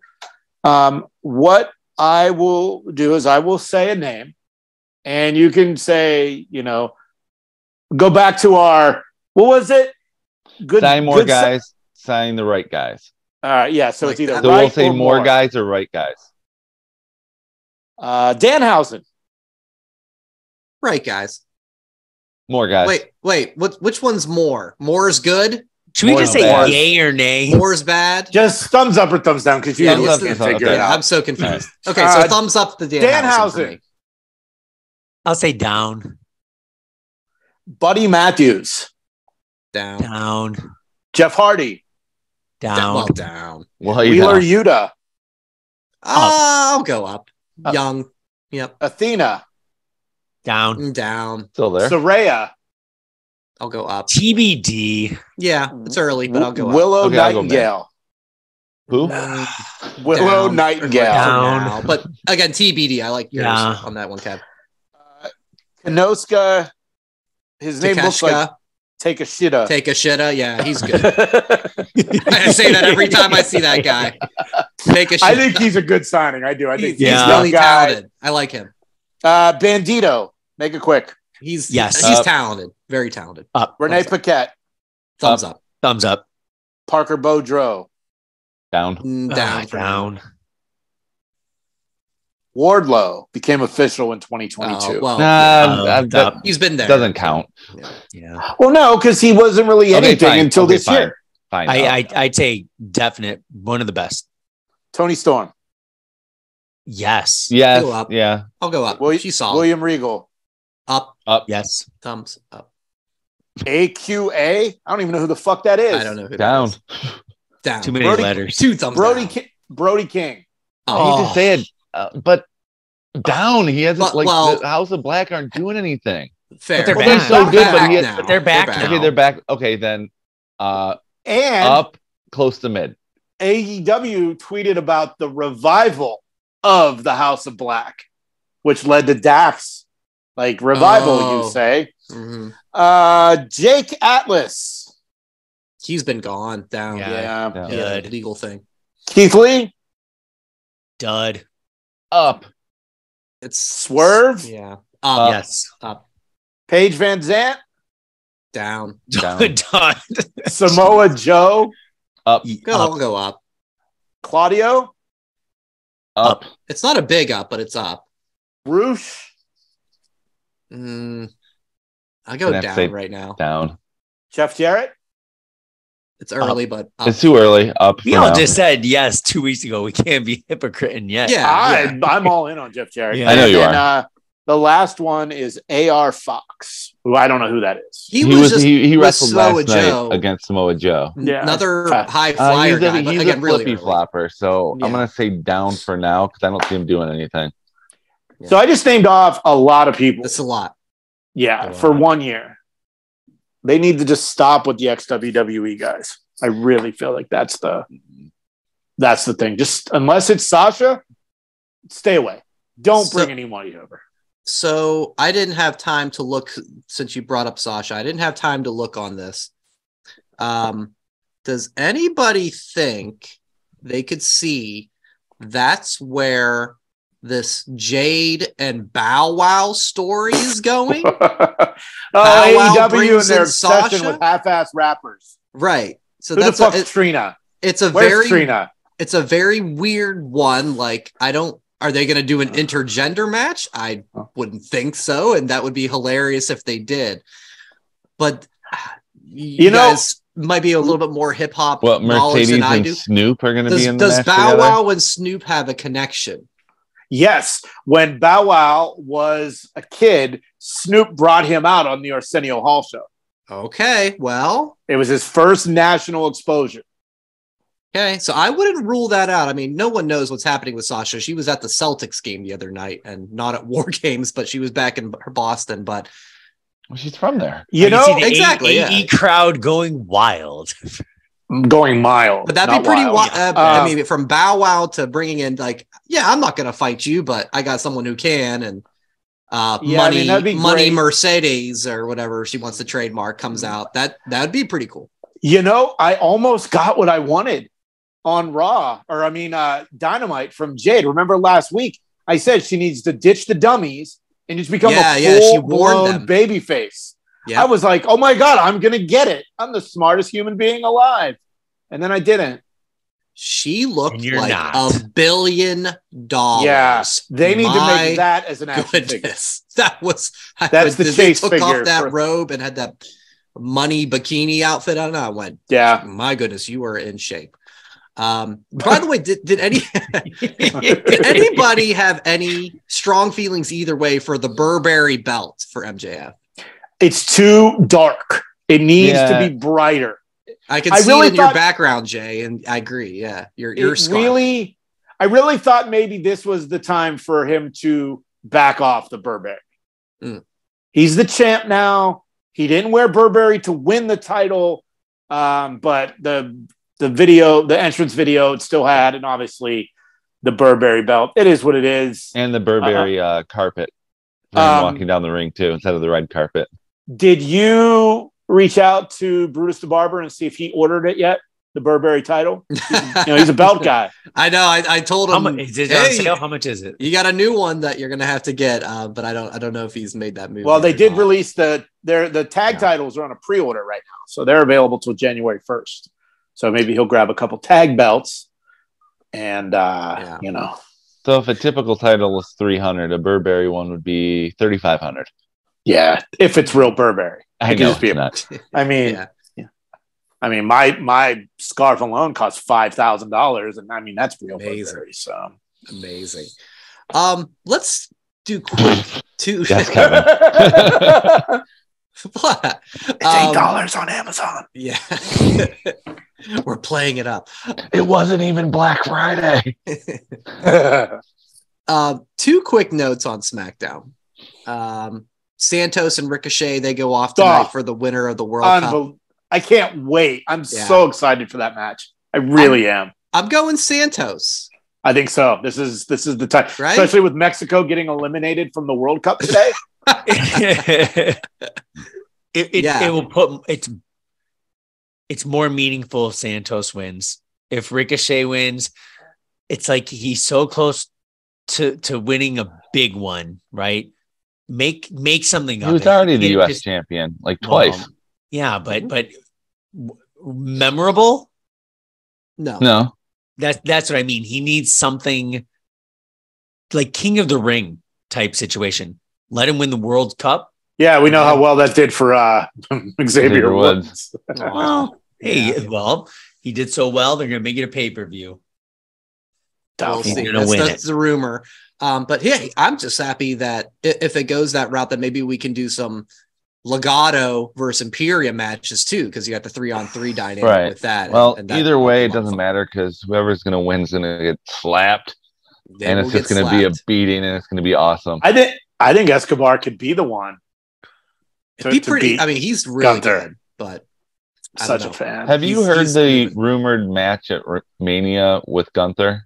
um, what I will do is I will say a name, and you can say, you know, go back to our what was it? Good. sign more good si- guys, sign the right guys. All right, yeah. So it's either that. So right we'll say or more, guys or right guys. Uh, Danhausen. Right, guys. More guys. Wait, wait. What? Which one's more? More is good. Should we More just say bad. yay or nay? More is bad. Just thumbs up or thumbs down because you Yeah, idiots let's can't figure okay. it out. I'm so confused. Okay, Uh, so thumbs up the Dan Danhausen. I'll say down, Buddy Matthews, Down. down, Jeff Hardy, Down. down. Well, down. Well, you Wheeler know. Yuta, I'll go up. Up. Young. Yep. Athena, down. Mm, Down. still there. Saraya, I'll go up. TBD. Yeah, it's early, but I'll go up. Willow Okay, go mid. Nightingale. Who? Willow Down. Nightingale. Down. But again, TBD. I like yours Yeah. on that one, Kev. Konosuke. His name looks like Takeshita, take a shitta. take a shitta. Yeah, he's good. I say that every time I see that guy. Take a shitta. I think he's a good signing. I do. I think he's, he's Yeah. he's really guy. talented. I like him. Uh, Bandito. Make it quick. He's Yes. he's Up. talented. Very talented. Up. Renee Thumbs up. Paquette. Thumbs up. Thumbs up. Parker Boudreaux. Down. Mm, Ah, Down. for down. Wardlow became official in 2022. Oh, well, uh, um, that, he's been there. doesn't count. Yeah. Well, no, because he wasn't really Okay, anything fine. until Okay, this fine. year. Fine. I. I I'd say definite one of the best. Toni Storm, Yes. yes. Go up. Yeah. I'll go up. William, She's solid. William Regal, Up. Up. Yes. Thumbs up. AQA. I don't even know who the fuck that is. I don't know who that Down. is. Down. Too many Brody- letters. Two thumbs Brody down. Ki- Brody King. I hate Oh, to say it, uh, but down. He hasn't But- like well- the House of Black aren't doing anything. fair. But they're Well, they're back. so good, but he now. But they're back now. Okay, they're back. Okay, then uh And up close to mid. AEW tweeted about the revival of the House of Black, which led to Dax. Like revival, Oh. you say. Mhm. Uh Jake Atlas. He's been gone down. Yeah. Yeah. Yeah. Yeah, Good. legal thing. Keith Lee, Dud. Up. It's Swerve? Yeah. Up. Up. yes. Up. Paige Van Zant, Down. Down. Dud. Samoa Joe, Up. Go. Up. I'll go up. Claudio, Up. It's not a big up, but it's up. Rush, Mm, I go Gonna have to down say right now. Down. Jeff Jarrett. It's early, but up. It's too early. Up. We for all now. just said yes two weeks ago. We can't be hypocriting yet. Yeah. I, I'm all in on Jeff Jarrett. Yeah. I know you and, are. Uh, the last one is AR Fox, who I don't know who that is. he, He was, was just he, he wrestled Samoa last Joe. night against Samoa Joe. Yeah. another Uh, high Uh, flyer he's a, guy, but he's again, a really flippy early. flopper, so Yeah. I'm gonna say down for now because I don't see him doing anything. So I just named off a lot of people. That's a lot. Yeah, A for one year. They need to just stop with the XWWE guys. I really feel like that's the that's the thing. Just unless it's Sasha, stay away. Don't So- bring anybody over. So I didn't have time to look since you brought up Sasha. I didn't have time to look on this. Um, does anybody think they could see that's where this Jade and Bow Wow story is going? oh, Wow AEW brings and their in obsession Sasha? with half-ass rappers. right. So Who the that's a, fuck's it- Trina? it's a Where's very Trina? it's a very weird one. Like, I don't. Are they going to do an uh. intergender match? I wouldn't think so, and that would be hilarious if they did. But you, You know- guys might be a little bit more hip hop What knowledge Mercedes than I and do. Snoop are gonna Does, be in the does match Bow together? Wow and Snoop have a connection? Yes, when Bow Wow was a kid, Snoop brought him out on the Arsenio Hall show. Okay, well, It was his first national exposure. okay. So I wouldn't rule that out. I mean, no one knows what's happening with Sasha. She was at the Celtics game the other night, and not at War Games, but she was back in her Boston. But Well, she's from there. You I know, see the exactly, AE yeah. crowd going wild. going mild. But that'd be pretty wild. Uh, Uh, I mean, from Bow Wow to bringing in like, yeah, I'm not gonna fight you, but I got someone who can, and uh, Yeah, I money, mean, money great. Mercedes or whatever she wants to trademark comes out. That that'd be pretty cool. You know, I almost got what I wanted on Raw, or I mean, uh, Dynamite from Jade. Remember last week? I said she needs to ditch the dummies and just become Yeah, a yeah, she full warned blown baby face. Yeah. I was like, oh my god, I'm gonna get it. I'm the smartest human being alive, and then I didn't. She looked like not. a billion dollars. Yeah, they need to make that as an action figure. That was I That's went- the they chase took figure off that for- robe and had that money bikini outfit on. I went, Yeah, my goodness, you are in shape. Um, by the way, did, did any did anybody have any strong feelings either way for the Burberry belt for MJF? It's too dark. It needs Yeah. to be brighter. I can I see really it in your background, Jay, and I agree. Yeah, your your it scarf. really I really thought maybe this was the time for him to back off the Burberry. Mm. He's the champ now. He didn't wear Burberry to win the title, um, but the the video, the entrance video, it still had, and obviously the Burberry belt. It is what it is. And the Burberry uh carpet. for him Um, walking down the ring too, instead of the red carpet. Did you reach out to Brutus the Barber and see if he ordered it yet? The Burberry title. You know, he's a belt guy. I know. I, I told How him. much is it on sale? How much is it? You got a new one that you're gonna have to get, uh, but I don't. I don't know if he's made that move. Well, they did not. release the their the tag Yeah. titles are on a pre-order right now, so they're available till January first. So maybe he'll grab a couple tag belts, and uh, Yeah. you know, So if a typical title was 300, a Burberry one would be 3,500. Yeah, if it's real Burberry. I It could know just be it's a- not. I mean, Yeah. I mean, my my scarf alone costs five thousand dollars, and I mean that's real Amazing. Burberry. So Amazing. Um, let's do quick two. Yes, Kevin. what? it's eight Um, dollars on Amazon. Yeah. We're playing it up. It wasn't even Black Friday. Uh, two quick notes on SmackDown. Um, Santos and Ricochet they go off tonight Oh. for the winner of the World Cup. I can't wait. I'm Yeah. so excited for that match. I really am. I'm going Santos. I think so. This is this is the time, Right? especially with Mexico getting eliminated from the World Cup today. it, it, Yeah. it will put it's it's more meaningful if Santos wins. If Ricochet wins, it's like he's so close to to winning a big one, right? Make make something He of was it. already the U.S. just- champion, like well, twice. yeah, but but w- memorable. No. No, That's that's what I mean. He needs something like King of the Ring type situation. Let him win the World Cup. yeah, we know how well that did for uh, Xavier Xavier Woods. Well, hey, Yeah. well, he did so well. They're gonna make it a pay per view. We'll Doubtful. see. gonna That's, win that's the rumor. Um, but hey, I'm just happy that if it goes that route, that maybe we can do some Legado versus Imperium matches too, because you got the three on three dynamic Right. with that. well, and- and that either way, it doesn't fun. matter because whoever's going to win is going to get slapped, They and will it's just going to be a beating, and it's going to be awesome. I think I think Escobar could be the one. It'd be to pretty. beat I mean, he's really Gunther. good, but I Such don't a fan. Have you heard the good. rumored match at R- Mania with Gunther?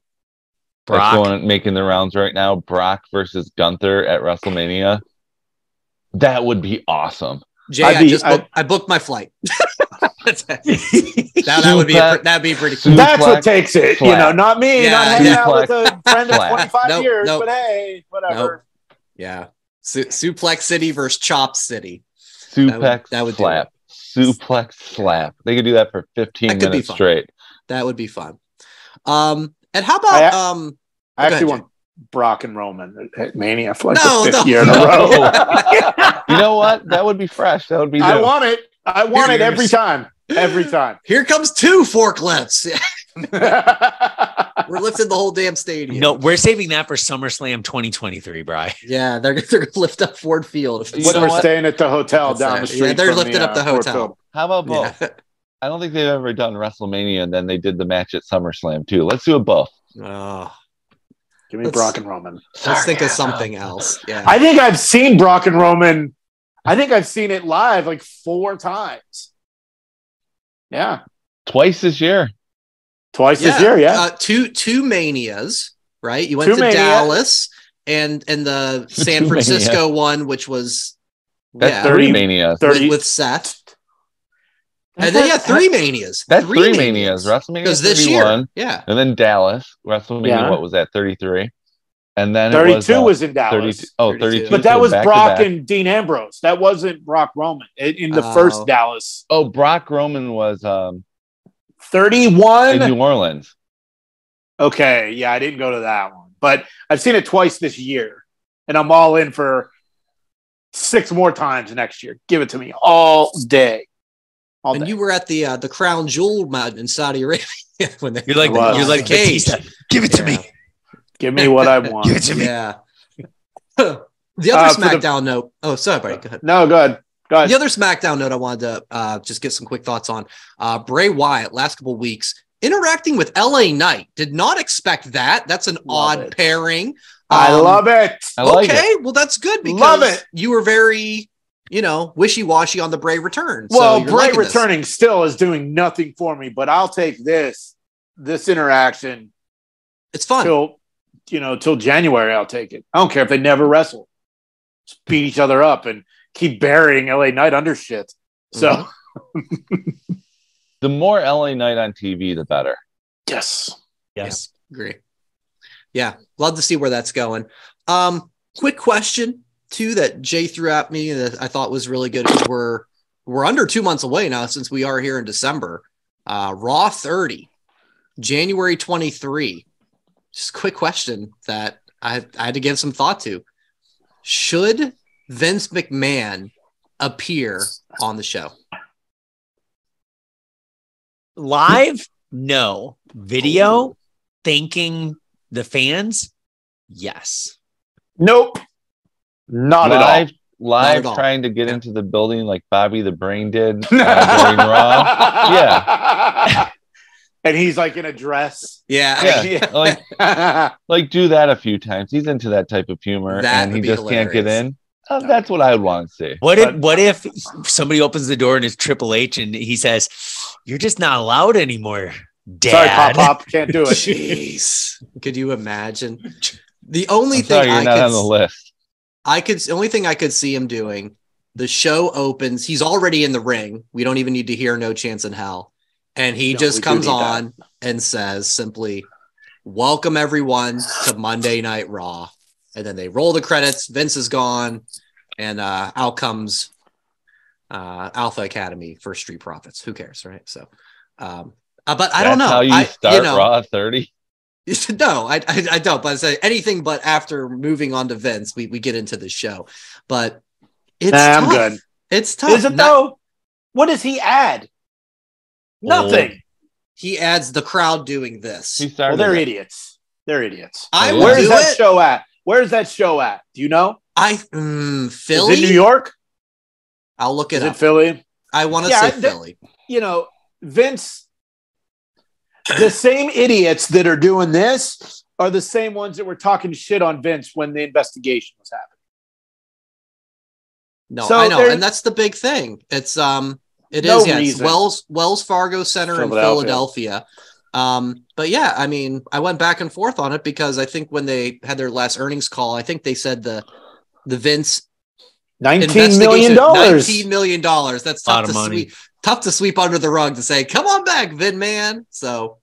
That's going making the rounds right now. Brock versus Gunther at WrestleMania. That would be awesome. Jay, I'd I be- just I'd- booked, I booked my flight. That's that, that would be a, that'd be pretty cool. Suplex That's what takes it. You know, not me, Yeah, not hanging yeah. out with a friend of Slap. 25 Nope, years, nope. but hey, whatever. Yeah, Su- Suplex City versus Chop City. Suplex that would do slap. Suplex slap. They could do that for 15 That could be minutes fun. straight. That would be fun. Um, and how about I- um? I actually ahead, want Brock and Roman at Mania for like No, the fifth no. year in a row. You know what? That would be fresh. That would be I want it. I want it every time. Every time. Here comes two forklifts. We're lifting the whole damn stadium. no, we're saving that for SummerSlam 2023, Bry. Yeah, they're they're gonna lift up Ford Field. If You When know we're what? staying at the hotel That's down it. the street. Yeah, they're from lifting up the Ford hotel. How about both? Yeah. I don't think they've ever done WrestleMania and then they did the match at SummerSlam too. Let's do it both. Oh, Give me Let's- Brock and Roman. let's think of something else. Yeah. I think I've seen Brock and Roman. I think I've seen it live like four times. Yeah, Twice this year. twice this year. Yeah, Uh, two two manias, right? You went Two to Mania. Dallas and and the San Two Francisco one, which was That's yeah, three Thirty- manias. with, with Seth. And then yeah, three manias. That's three, manias. WrestleMania Because this 31, year, yeah, and then Dallas. WrestleMania, Yeah. what was that? 33. And then Thirty-two was, uh, was in 32. Dallas, Oh, 32. 32. but that so was Brock and Dean Ambrose. That wasn't Brock Roman in, in the Oh. first Dallas. Oh, Brock Roman was um, in Thirty-one. New Orleans. Okay, yeah, I didn't go to that one, but I've seen it twice this year, and I'm all in for six more times next year. Give it to me all day. All and day. you were at the uh, the Crown Jewel mountain in Saudi Arabia when they You're like Wow. you're like Cage. Batista. Give it to Yeah. me. Give me what I want. Give it to me. Yeah. the other Uh, for the- SmackDown note. Oh, sorry, buddy. Go ahead. no, go ahead. Go ahead. The other SmackDown note I wanted to uh, just get some quick thoughts on. Uh, Bray Wyatt, last couple weeks, interacting with LA Knight. Did not expect that. That's an Love odd it. pairing. I Um, love it. I like okay, it. well, that's good because Love it. you were very you know, wishy washy on the Bray return. Well, so Bray liking this. returning still is doing nothing for me, but I'll take this this interaction It's fun. till you know till January. I'll take it. I don't care if they never wrestle, just beat each other up and keep burying LA Knight under shit. So Mhm. The more LA Knight on TV, the better. yes, Yes. Agree. Yeah, love to see where that's going. Um, quick question too that Jay threw at me that I thought was really good because we're we're under two months away now since we are here in December. Uh, Raw 30, January 23. Just a quick question that I, I had to give some thought to. Should Vince McMahon appear on the show? Live? No. Video? Thanking the fans? Yes. nope, not at all. live, live at all. trying to get Yeah. into the building like Bobby the Brain did uh, Raw. yeah. and he's like in a dress. Yeah. Yeah, like like do that a few times. He's into that type of humor, That and he would be just can't get in. Uh, that's what I would want to see. What if what if somebody opens the door and it's Triple H and he says, You're just not allowed anymore, Dad. Sorry, Pop Pop, can't do it. Jeez. Could you imagine? The only I'm thing sorry, you're I not could on the list. I could the only thing I could see him doing. The show opens. He's already in the ring. We don't even need to hear "No Chance in Hell," and he No, just comes need that. on and says simply, "Welcome everyone to Monday Night Raw," and then they roll the credits. Vince is gone, and uh, out comes uh, Alpha Academy for Street Profits. Who cares, right? So, um, uh, but I don't know. How you I, start you know, Raw 30? no, I, I I don't. But I say anything but after moving on to Vince, we, we get into the show. But it's Nah, I'm good. It's tough. Is it Not- though? What does he add? Nothing. He adds the crowd doing this. Well, they're it. idiots. They're idiots. I Yeah. Where's that it. show at? Where's that show at? Do you know? I mm, Is it New York? I'll look it Is up. it Philly? I want to Yeah, say I- Philly. You know, Vince. The same idiots that are doing this are the same ones that were talking shit on Vince when the investigation was happening. No, So I know, and that's the big thing. It's um, it is No yeah, it's. Wells Wells Fargo Center in Philadelphia. Philadelphia. Um, but yeah, I mean, I went back and forth on it because I think when they had their last earnings call, I think they said the the Vince Nineteen million dollars. Nineteen million dollars. That's Lot tough of to money. sweep. Tough to sweep under the rug to say, "Come on back, Vin man." So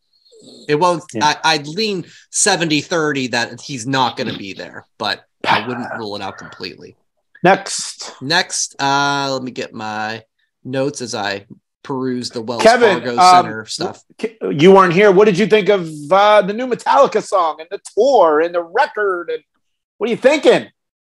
it won't. Yeah. I, I'd lean 70-30 that he's not going to be there, but I wouldn't rule it out completely. Next, Next, uh, let me get my notes as I peruse the Wells Kevin, Fargo um, Center stuff. you weren't here. What did you think of uh, the new Metallica song and the tour and the record? And what are you thinking?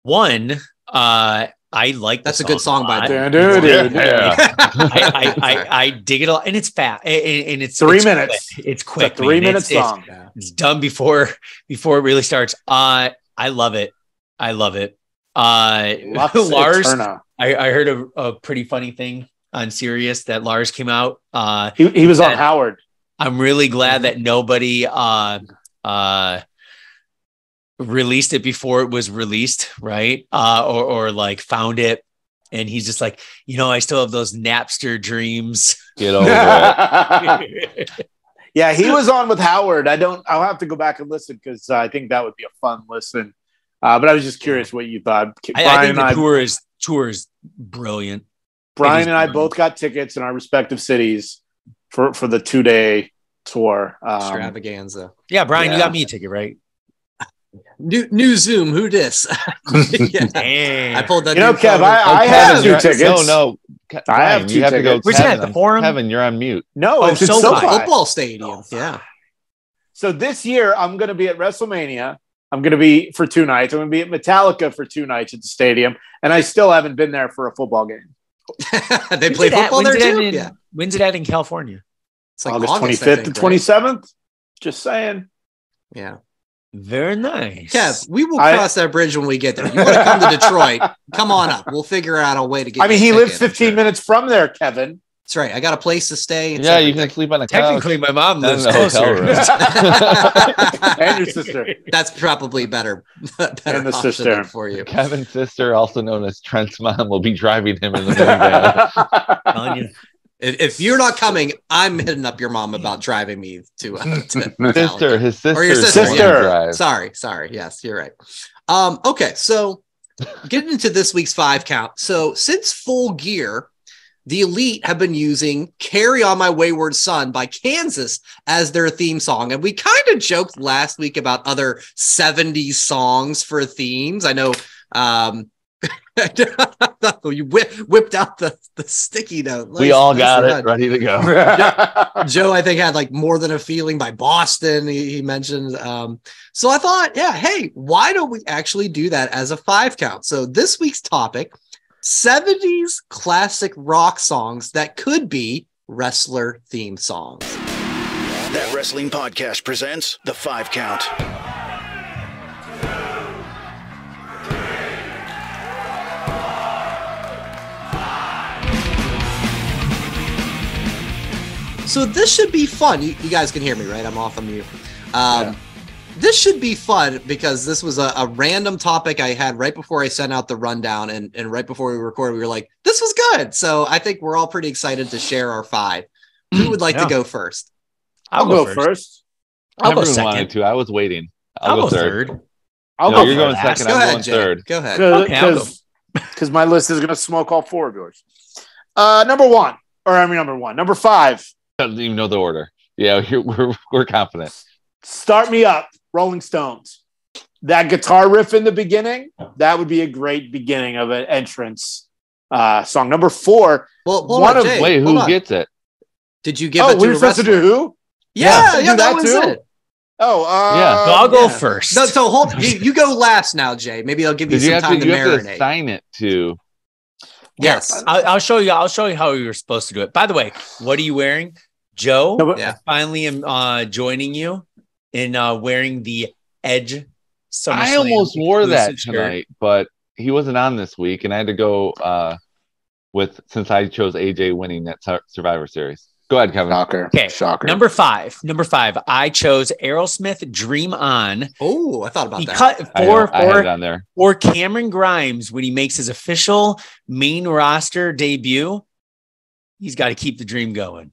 One, uh, I like That's a good song, by the. Yeah. I, I, I, I dig it a lot, and it's fast, and, and it's Three it's minutes. quick. It's It's a quick. man. three minutes It's- it's- song. Yeah. it's done before before it really starts. Uh I love it. I love it. Uh Lux Lars, Eterna. I, I heard a, a pretty funny thing on Sirius that Lars came out. Uh He, he was on Howard. I'm really glad that nobody uh uh released it before it was released, right? Uh or or like found it and he's just like, you know, I still have those Napster dreams. Get over it. yeah, he was on with Howard. I don't. I'll have to go back and listen because uh, I think that would be a fun listen. Uh, but I was just curious what you thought. I, I Brian think and the I, tour is tour is brilliant. Brian is and I both got tickets in our respective cities for for the two day tour. Um, Extravaganza. Yeah, Brian, you got me a ticket, right? New new Zoom. Who dis? yeah. I pulled that. You know, new Kev, photo. I- I Oh, have two tickets. No, no. Ke- I have two you have to go. tickets. Where's that, Kevin, the Forum? Kevin, you're on mute. no, Oh, it's at SoFi. SoFi. football stadium. Oh, yeah. So this year, I'm going to be at WrestleMania. I'm going to be for two nights. I'm going to be at Metallica for two nights at the stadium, and I still haven't been there for a football game. they play it at? football there When's it at too. in- yeah. When's it at in California? It's like August August, 25th I to think, right? 27th. Just saying. Yeah. Very nice. Kev, we will I- cross that bridge when we get there. You want to come to Detroit? Come on up. We'll figure out a way to get. I mean, he lives 15 sure. minutes from there, Kevin. That's right. I got a place to stay. It's yeah, you can sleep on the couch. Technically, my mom Not in lives the hotel room. and your sister. That's probably better. better And the sister. for you. Kevin's sister, also known as Trent's mom, will be driving him in the minivan. Telling you. If, if you're not coming, I'm hitting up your mom about driving me to, uh, to sister, Metallica. his Or your sister, sister. drive. Sorry, sorry. Yes, you're right. Um, okay, so getting into this week's five count. So since full gear, the elite have been using Carry On My Wayward Son by Kansas as their theme song. And we kind of joked last week about other 70s songs for themes. I know um you whip, whipped out the, the sticky note. We all nicely got done. it ready to go. Joe, I think, had like more than a feeling by Boston. He, he mentioned. Um, so I thought, yeah, hey, why don't we actually do that as a five count? So this week's topic 70s classic rock songs that could be wrestler theme songs. That Wrestling Podcast presents The Five Count. So this should be fun. You, you guys can hear me, right? I'm off of mute. Um, This should be fun because this was a, a random topic I had right before I sent out the rundown, and, and right before we recorded, we were like, "This was good." So I think we're all pretty excited to share our five. Who would like Yeah. to go first? I'll, go, first. I'll go Everyone second. wanted to. I was waiting. I'll, go third. I'll No, go you're going first. second. Go I'm ahead, going Jay. third. Go ahead. Okay, because my list is going to smoke all four of yours. Uh, number one, or I mean number one, number five. I don't even know the order. Yeah, you're, we're we're confident. Start me up, Rolling Stones. That guitar riff in the beginning, that would be a great beginning of an entrance uh, song. Number four. Well, hold One on, of- Jay, Wait, hold who on. gets it? Did you give oh, it to we a were supposed to do who? Yeah, Yeah, yeah, that, that was too? it. Oh, uh, Yeah. So I'll go yeah. first. No, so hold. You, you go last now, Jay. Maybe I'll give you Did you some time to? to, You have to marinate. assign it to. yes. I'll, I'll show you. I'll show you how you're supposed to do it. By the way, what are you wearing, Joe? No, but- Yeah. Finally, am uh, joining you in uh, wearing the Edge. SummerSlam I almost wore that exclusive shirt. tonight, but he wasn't on this week, and I had to go uh, with since I chose AJ winning that Survivor Series. Go ahead, Kevin. Shocker. Okay, Shocker. Number five. Number five. I chose Aerosmith "Dream On" Oh, I thought about that. because I, for know, I had it for on there. Or Cameron Grimes when he makes his official main roster debut. He's got to keep the dream going.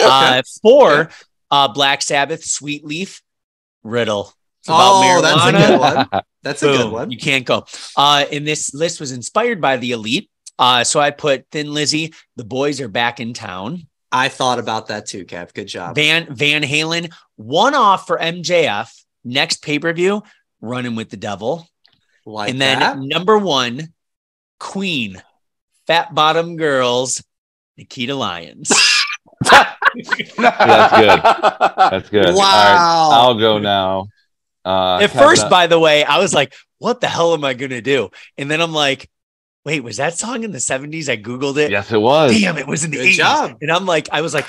Uh, for uh, Black Sabbath, Sweet Leaf, Riddle. It's about Oh, that's a marijuana. good one. That's a good one. You can't go. Uh, and this list was inspired by the elite. Uh, so I put Thin Lizzy, the boys are back in town. I thought about that too, Kev. Good job. Van Van Halen, one off for MJF. Next pay per view, running with the devil. Like and then that. number one, Queen, Fat Bottom Girls, Nikita Lyons. That's good. That's good. All right, Wow. I'll go now. Uh, At Kevin, first, by the way, I was like, what the hell am I going to do? And then I'm like, wait, was that song in the 70s? I Googled it. yes, it was. Damn, it was in the Good 80s. job. And I'm like, I was like,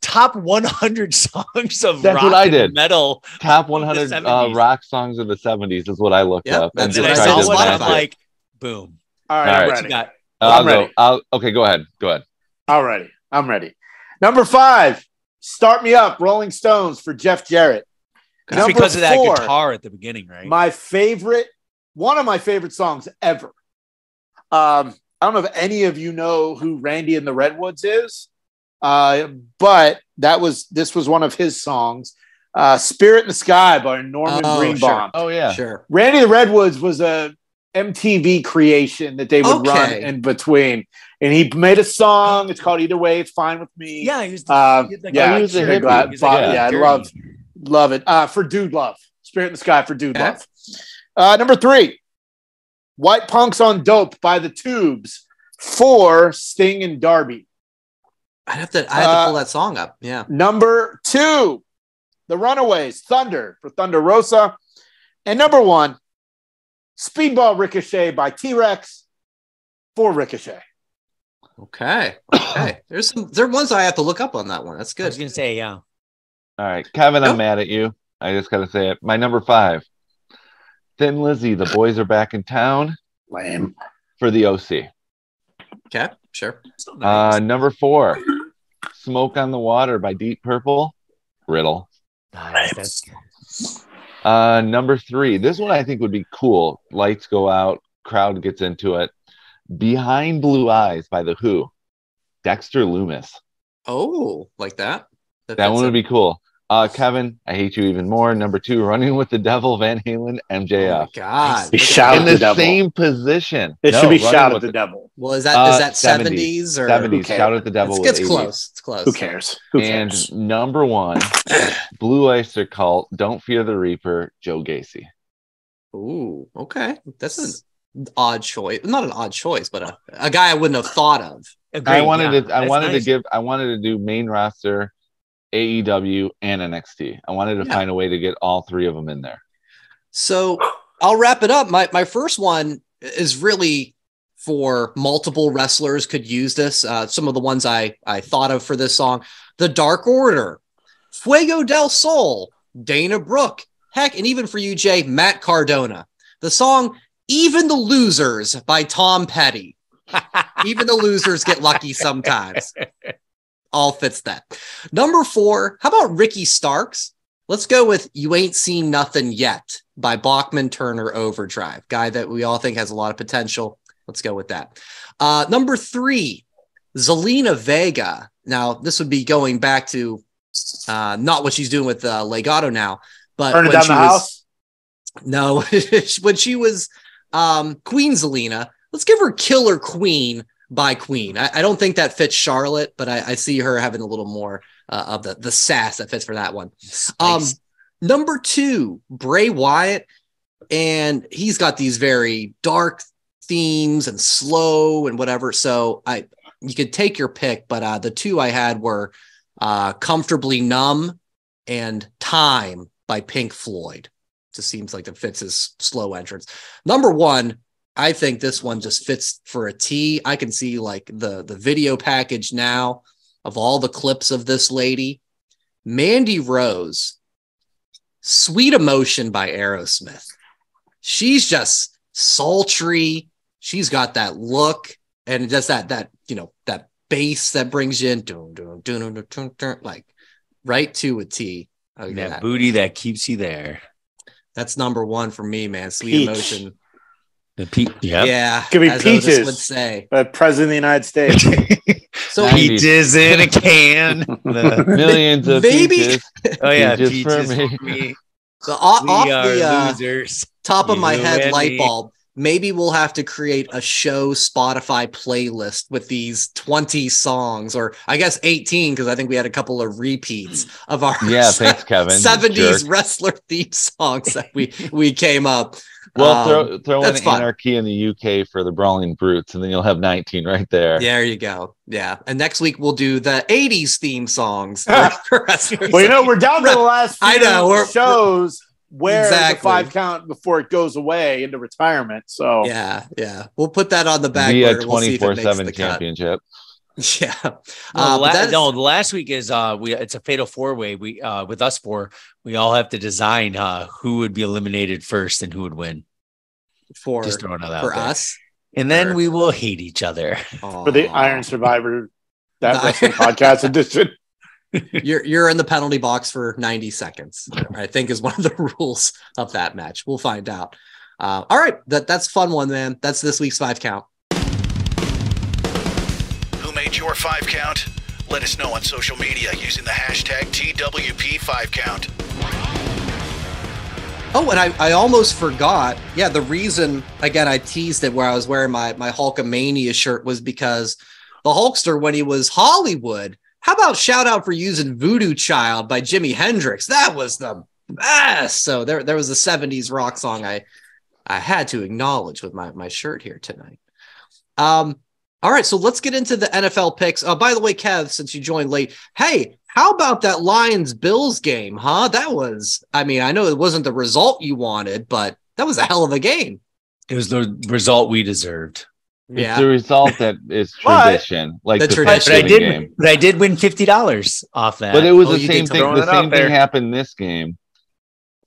top 100 songs of That's rock what I did. metal. Top 100 uh, rock songs of the 70s is what I looked Yep, up. that's And what then I saw one, I'm like, boom. All right, All I'm right. What ready. you got? Uh, I'll I'm go. ready. I'll, okay, go ahead. Go ahead. All righty. I'm ready. Number five, Start Me Up, Rolling Stones for Jeff Jarrett. It's Number because of that four, guitar at the beginning, right? My favorite, one of my favorite songs ever. Um, I don't know if any of you know who Randy and the Redwoods is, uh, but that was this was one of his songs, uh, "Spirit in the Sky" by Norman Oh, Greenbaum. Oh, yeah. Sure. Randy the Redwoods was a MTV creation that they would run in between, and he made a song. It's called "Either Way, It's Fine with Me." yeah, he was the, he like yeah, he was a hippie. glad- He like yeah, yeah, I love love it. Uh, for Dude Love, Spirit in the Sky for Dude Okay. Love. Uh, number three, White Punks on Dope by the Tubes for Sting and Darby. I have to. I have to Uh, pull that song up. Yeah. Number two, The Runaways, Thunder for Thunder Rosa. And number one, Spaceball Ricochet by T Rex for Ricochet. Okay. Okay. There's some. There are ones I have to look up on that one. That's good. I was good. gonna say, yeah. All right, Kevin, I'm Nope. mad at you. I just got to say it. My number five, Thin Lizzy, the boys are back in town Lame. for the OC. Okay. sure. Uh, number four, Smoke on the Water by Deep Purple, Riddle. Nice. That's- Uh, number three, this one I think would be cool. Lights go out, crowd gets into it. Behind Blue Eyes by The Who, Dexter Lumis. Oh, like that. That fits one in. would be cool. Uh, Kevin, I hate you even more. Number two, Running with the Devil, Van Halen, Oh my MJF. God. Be Look shout. In the the devil. same position. It No, should be Running shout at with the devil. Well, is that is Uh, that 70s, or 70s. Shout at the devil. It's, it's close. It's close. Who cares? Who cares? And number one, Blue Oyster Cult, Don't Fear the Reaper, Joe Gacy. Ooh, okay. That's an odd choice. Not an odd choice, but a, a guy I wouldn't have thought of. I wanted yeah. to I That's wanted nice. to give I wanted to do main roster, AEW, and NXT. I wanted to Yeah. find a way to get all three of them in there. So I'll wrap it up. My my first one is really for multiple wrestlers could use this. Uh, some of the ones I I thought of for this song: The Dark Order, Fuego del Sol, Dana Brooke, heck, and even for you, Jay, Matt Cardona. The song "Even the Losers" by Tom Petty. even the losers get lucky sometimes. All fits that. Number four, how about Ricky Starks? Let's go with You Ain't Seen Nothing Yet by Bachman Turner Overdrive, guy that we all think has a lot of potential. Let's go with that. Uh, number three, Zelina Vega. Now, this would be going back to uh, not what she's doing with uh, Legado now, but when down she the was- house. no, when she was um, Queen Zelina, let's give her Killer Queen by Queen. I, I don't think that fits Charlotte, but I, I see her having a little more uh, of the the sass that fits for that one. Um, number two, Bray Wyatt, and he's got these very dark themes and slow and whatever. So I, you could take your pick, but uh, the two I had were uh, "Comfortably Numb" and "Time" by Pink Floyd. Just seems like it fits his slow entrance. Number one, I think this one just fits for a T. I can see like the the video package now of all the clips of this lady. Mandy Rose, Sweet Emotion by Aerosmith. She's just sultry. She's got that look and just that that you know that bass that brings you in dun, dun, dun, dun, dun, dun, like right to a T. Okay, that that- booty that keeps you there. that's number one for me, man. Sweet Peach. Emotion. The pe- yep. Yeah, Could be as Otis peaches. would say. Uh, President of the United States. So Nice. Peaches in a can. The- Millions of Maybe- peaches. oh yeah, Peaches peaches, for for me. me. So off, We off are the uh, top of my head light me. bulb, maybe we'll have to create a show Spotify playlist with these 20 songs, or I guess 18, because I think we had a couple of repeats of our Yeah, thanks, Kevin. 70s Jerk. wrestler theme songs that we we came up. Well, Um, throw throw in fun. Anarchy in the UK for the Brawling Brutes, and then you'll have 19 right there. There you go. Yeah. And next week we'll do the 80s theme songs. well, you know, we're down to the last few I know, we're- shows where Exactly. the five count before it goes away into retirement. So yeah, yeah. We'll put that on the back Via burner. We'll see if it 24 makes 7 the cut. championship. Yeah. No, Uh, the la- but no, last week is uh we it's a fatal four way. We uh with us four, we all have to design uh who would be eliminated first and who would win. for, Just throwing that out for there. us. And then Sure. we will hate each other. for the Iron Survivor, that The- wrestling podcast edition. You're you're in the penalty box for 90 seconds. I think is one of the rules of that match. We'll find out. Uh, all right, that that's fun one, man. That's this week's five count. Who made your five count? Let us know on social media using the hashtag TWP5Count. Oh, and I, I almost forgot. Yeah, the reason again I teased it where I was wearing my my Hulkamania shirt was because the Hulkster when he was Hollywood. How about shout out for using Voodoo Child by Jimi Hendrix? That was the best. So there there was a 70s rock song I I had to acknowledge with my my shirt here tonight. Um all right, so let's get into the NFL picks. Uh, by the way, Kev, since you joined late, hey, how about that Lions Bills game, huh? That was, I mean, I know it wasn't the result you wanted, but that was a hell of a game. It was the result we deserved. It's the result that is But- tradition, like The the, tradition. But I did game. but I did win fifty dollars off that. But it was Oh, the same thing. throw The it out same there. thing happened this game.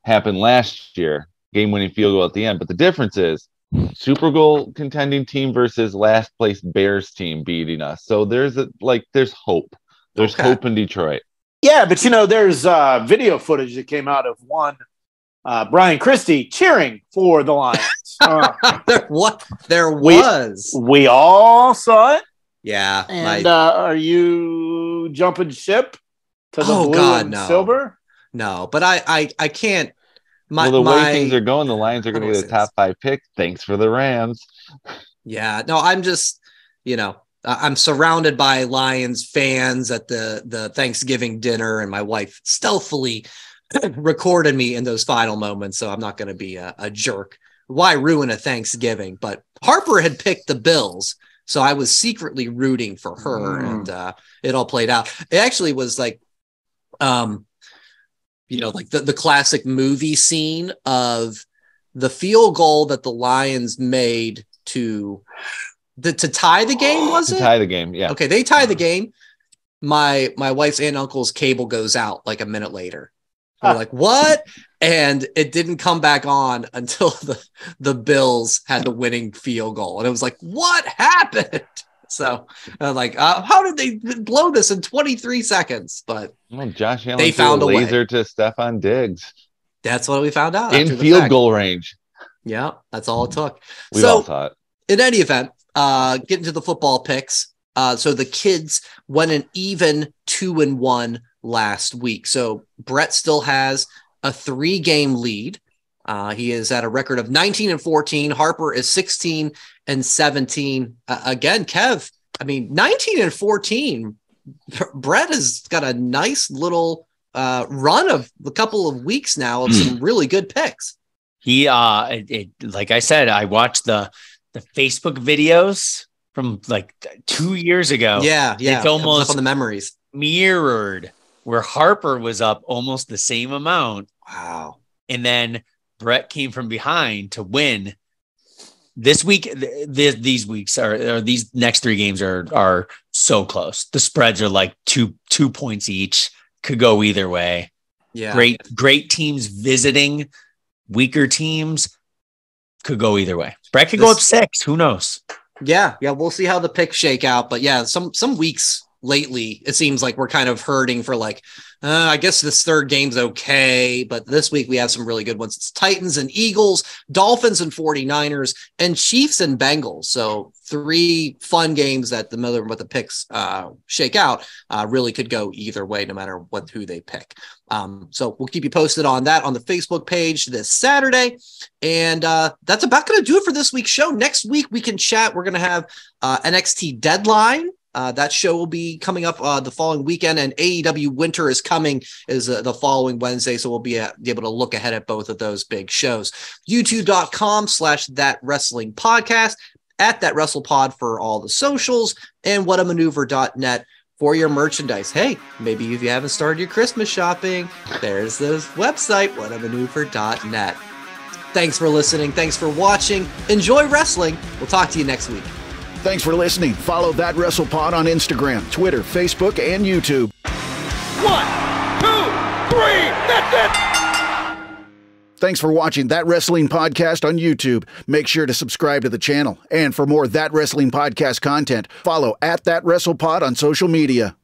Happened last year. Game winning field goal at the end. But the difference is Super Bowl contending team versus last place Bears team beating us. So there's a like there's hope. There's Okay. hope in Detroit. Yeah, but you know, there's uh, video footage that came out of one uh, Brian Christie cheering for the Lions. Uh, there, what there was. we all saw it. Yeah. And my- uh, are you jumping ship to the Oh, blue God, and no. silver? no, but I I I can't my well, the my, way things are going, the Lions are going to don't get a top five pick. Thanks for the Rams. Yeah, no, I'm just, you know, I'm surrounded by Lions fans at the the Thanksgiving dinner, and my wife stealthily recorded me in those final moments. So I'm not going to be a, a jerk. Why ruin a Thanksgiving? But Harper had picked the Bills, so I was secretly rooting for her, Mm. and uh, it all played out. It actually was like, um, you know, like the the classic movie scene of the field goal that the Lions made to the to tie the game was To it? tie the game. Yeah. Okay, they tie the game. My my wife's and uncle's cable goes out like a minute later. We're like, what? And it didn't come back on until the the Bills had the winning field goal, and it was like, what happened? So, I'm like, uh, how did they blow this in 23 seconds? But Well, Josh Allen They found a way. laser to Stefon Diggs that's what we found out in field goal range. Yeah, that's all it took. We so, all thought. in any event, uh, getting to the football picks. Uh, so the kids went an even two and one last week. So Brett still has a three game lead. Uh, he is at a record of 19 and 14. Harper is 16 and 17. Uh, again, Kev, I mean, 19 and 14. Brett has got a nice little uh, run of a couple of weeks now of some really good picks. He uh it, it like I said, I watched the the Facebook videos from like two years ago. Yeah, yeah. It's almost- on the memories. Mirrored where Harper was up almost the same amount. Wow. And then Brett came from behind to win. This week, th- th- these weeks are, or these next three games are are so close. The spreads are like two two points each. Could go either way. Yeah. Great, great teams visiting weaker teams. Could go either way. Brett could go up six. Who knows? Yeah, yeah, we'll see how the picks shake out. But yeah, some some weeks lately, it seems like we're kind of hurting for like, uh, I guess this third game's okay, but this week we have some really good ones. It's Titans and Eagles, Dolphins and 49ers, and Chiefs and Bengals. So three fun games that the middle what the picks uh, shake out uh, really could go either way, no matter what who they pick. Um, so we'll keep you posted on that on the Facebook page this Saturday. And uh, that's about going to do it for this week's show. Next week, we can chat. We're going to have uh, NXT Deadline. Uh, that show will be coming up uh, the following weekend, and AEW Winter is coming is uh, the following Wednesday. So we'll be, uh, be able to look ahead at both of those big shows. YouTube.com slash that wrestling podcast at that WrestlePod for all the socials and whatamaneuver.net for your merchandise. Hey, maybe if you haven't started your Christmas shopping, there's the website, whatamaneuver.net. Thanks for listening. Thanks for watching. Enjoy wrestling. We'll talk to you next week. Thanks for listening. Follow That WrestlePod on Instagram, Twitter, Facebook, and YouTube. One, two, three, that's it! Thanks for watching That Wrestling Podcast on YouTube. Make sure to subscribe to the channel. And for more That Wrestling Podcast content, follow at That Wrestle Pod on social media.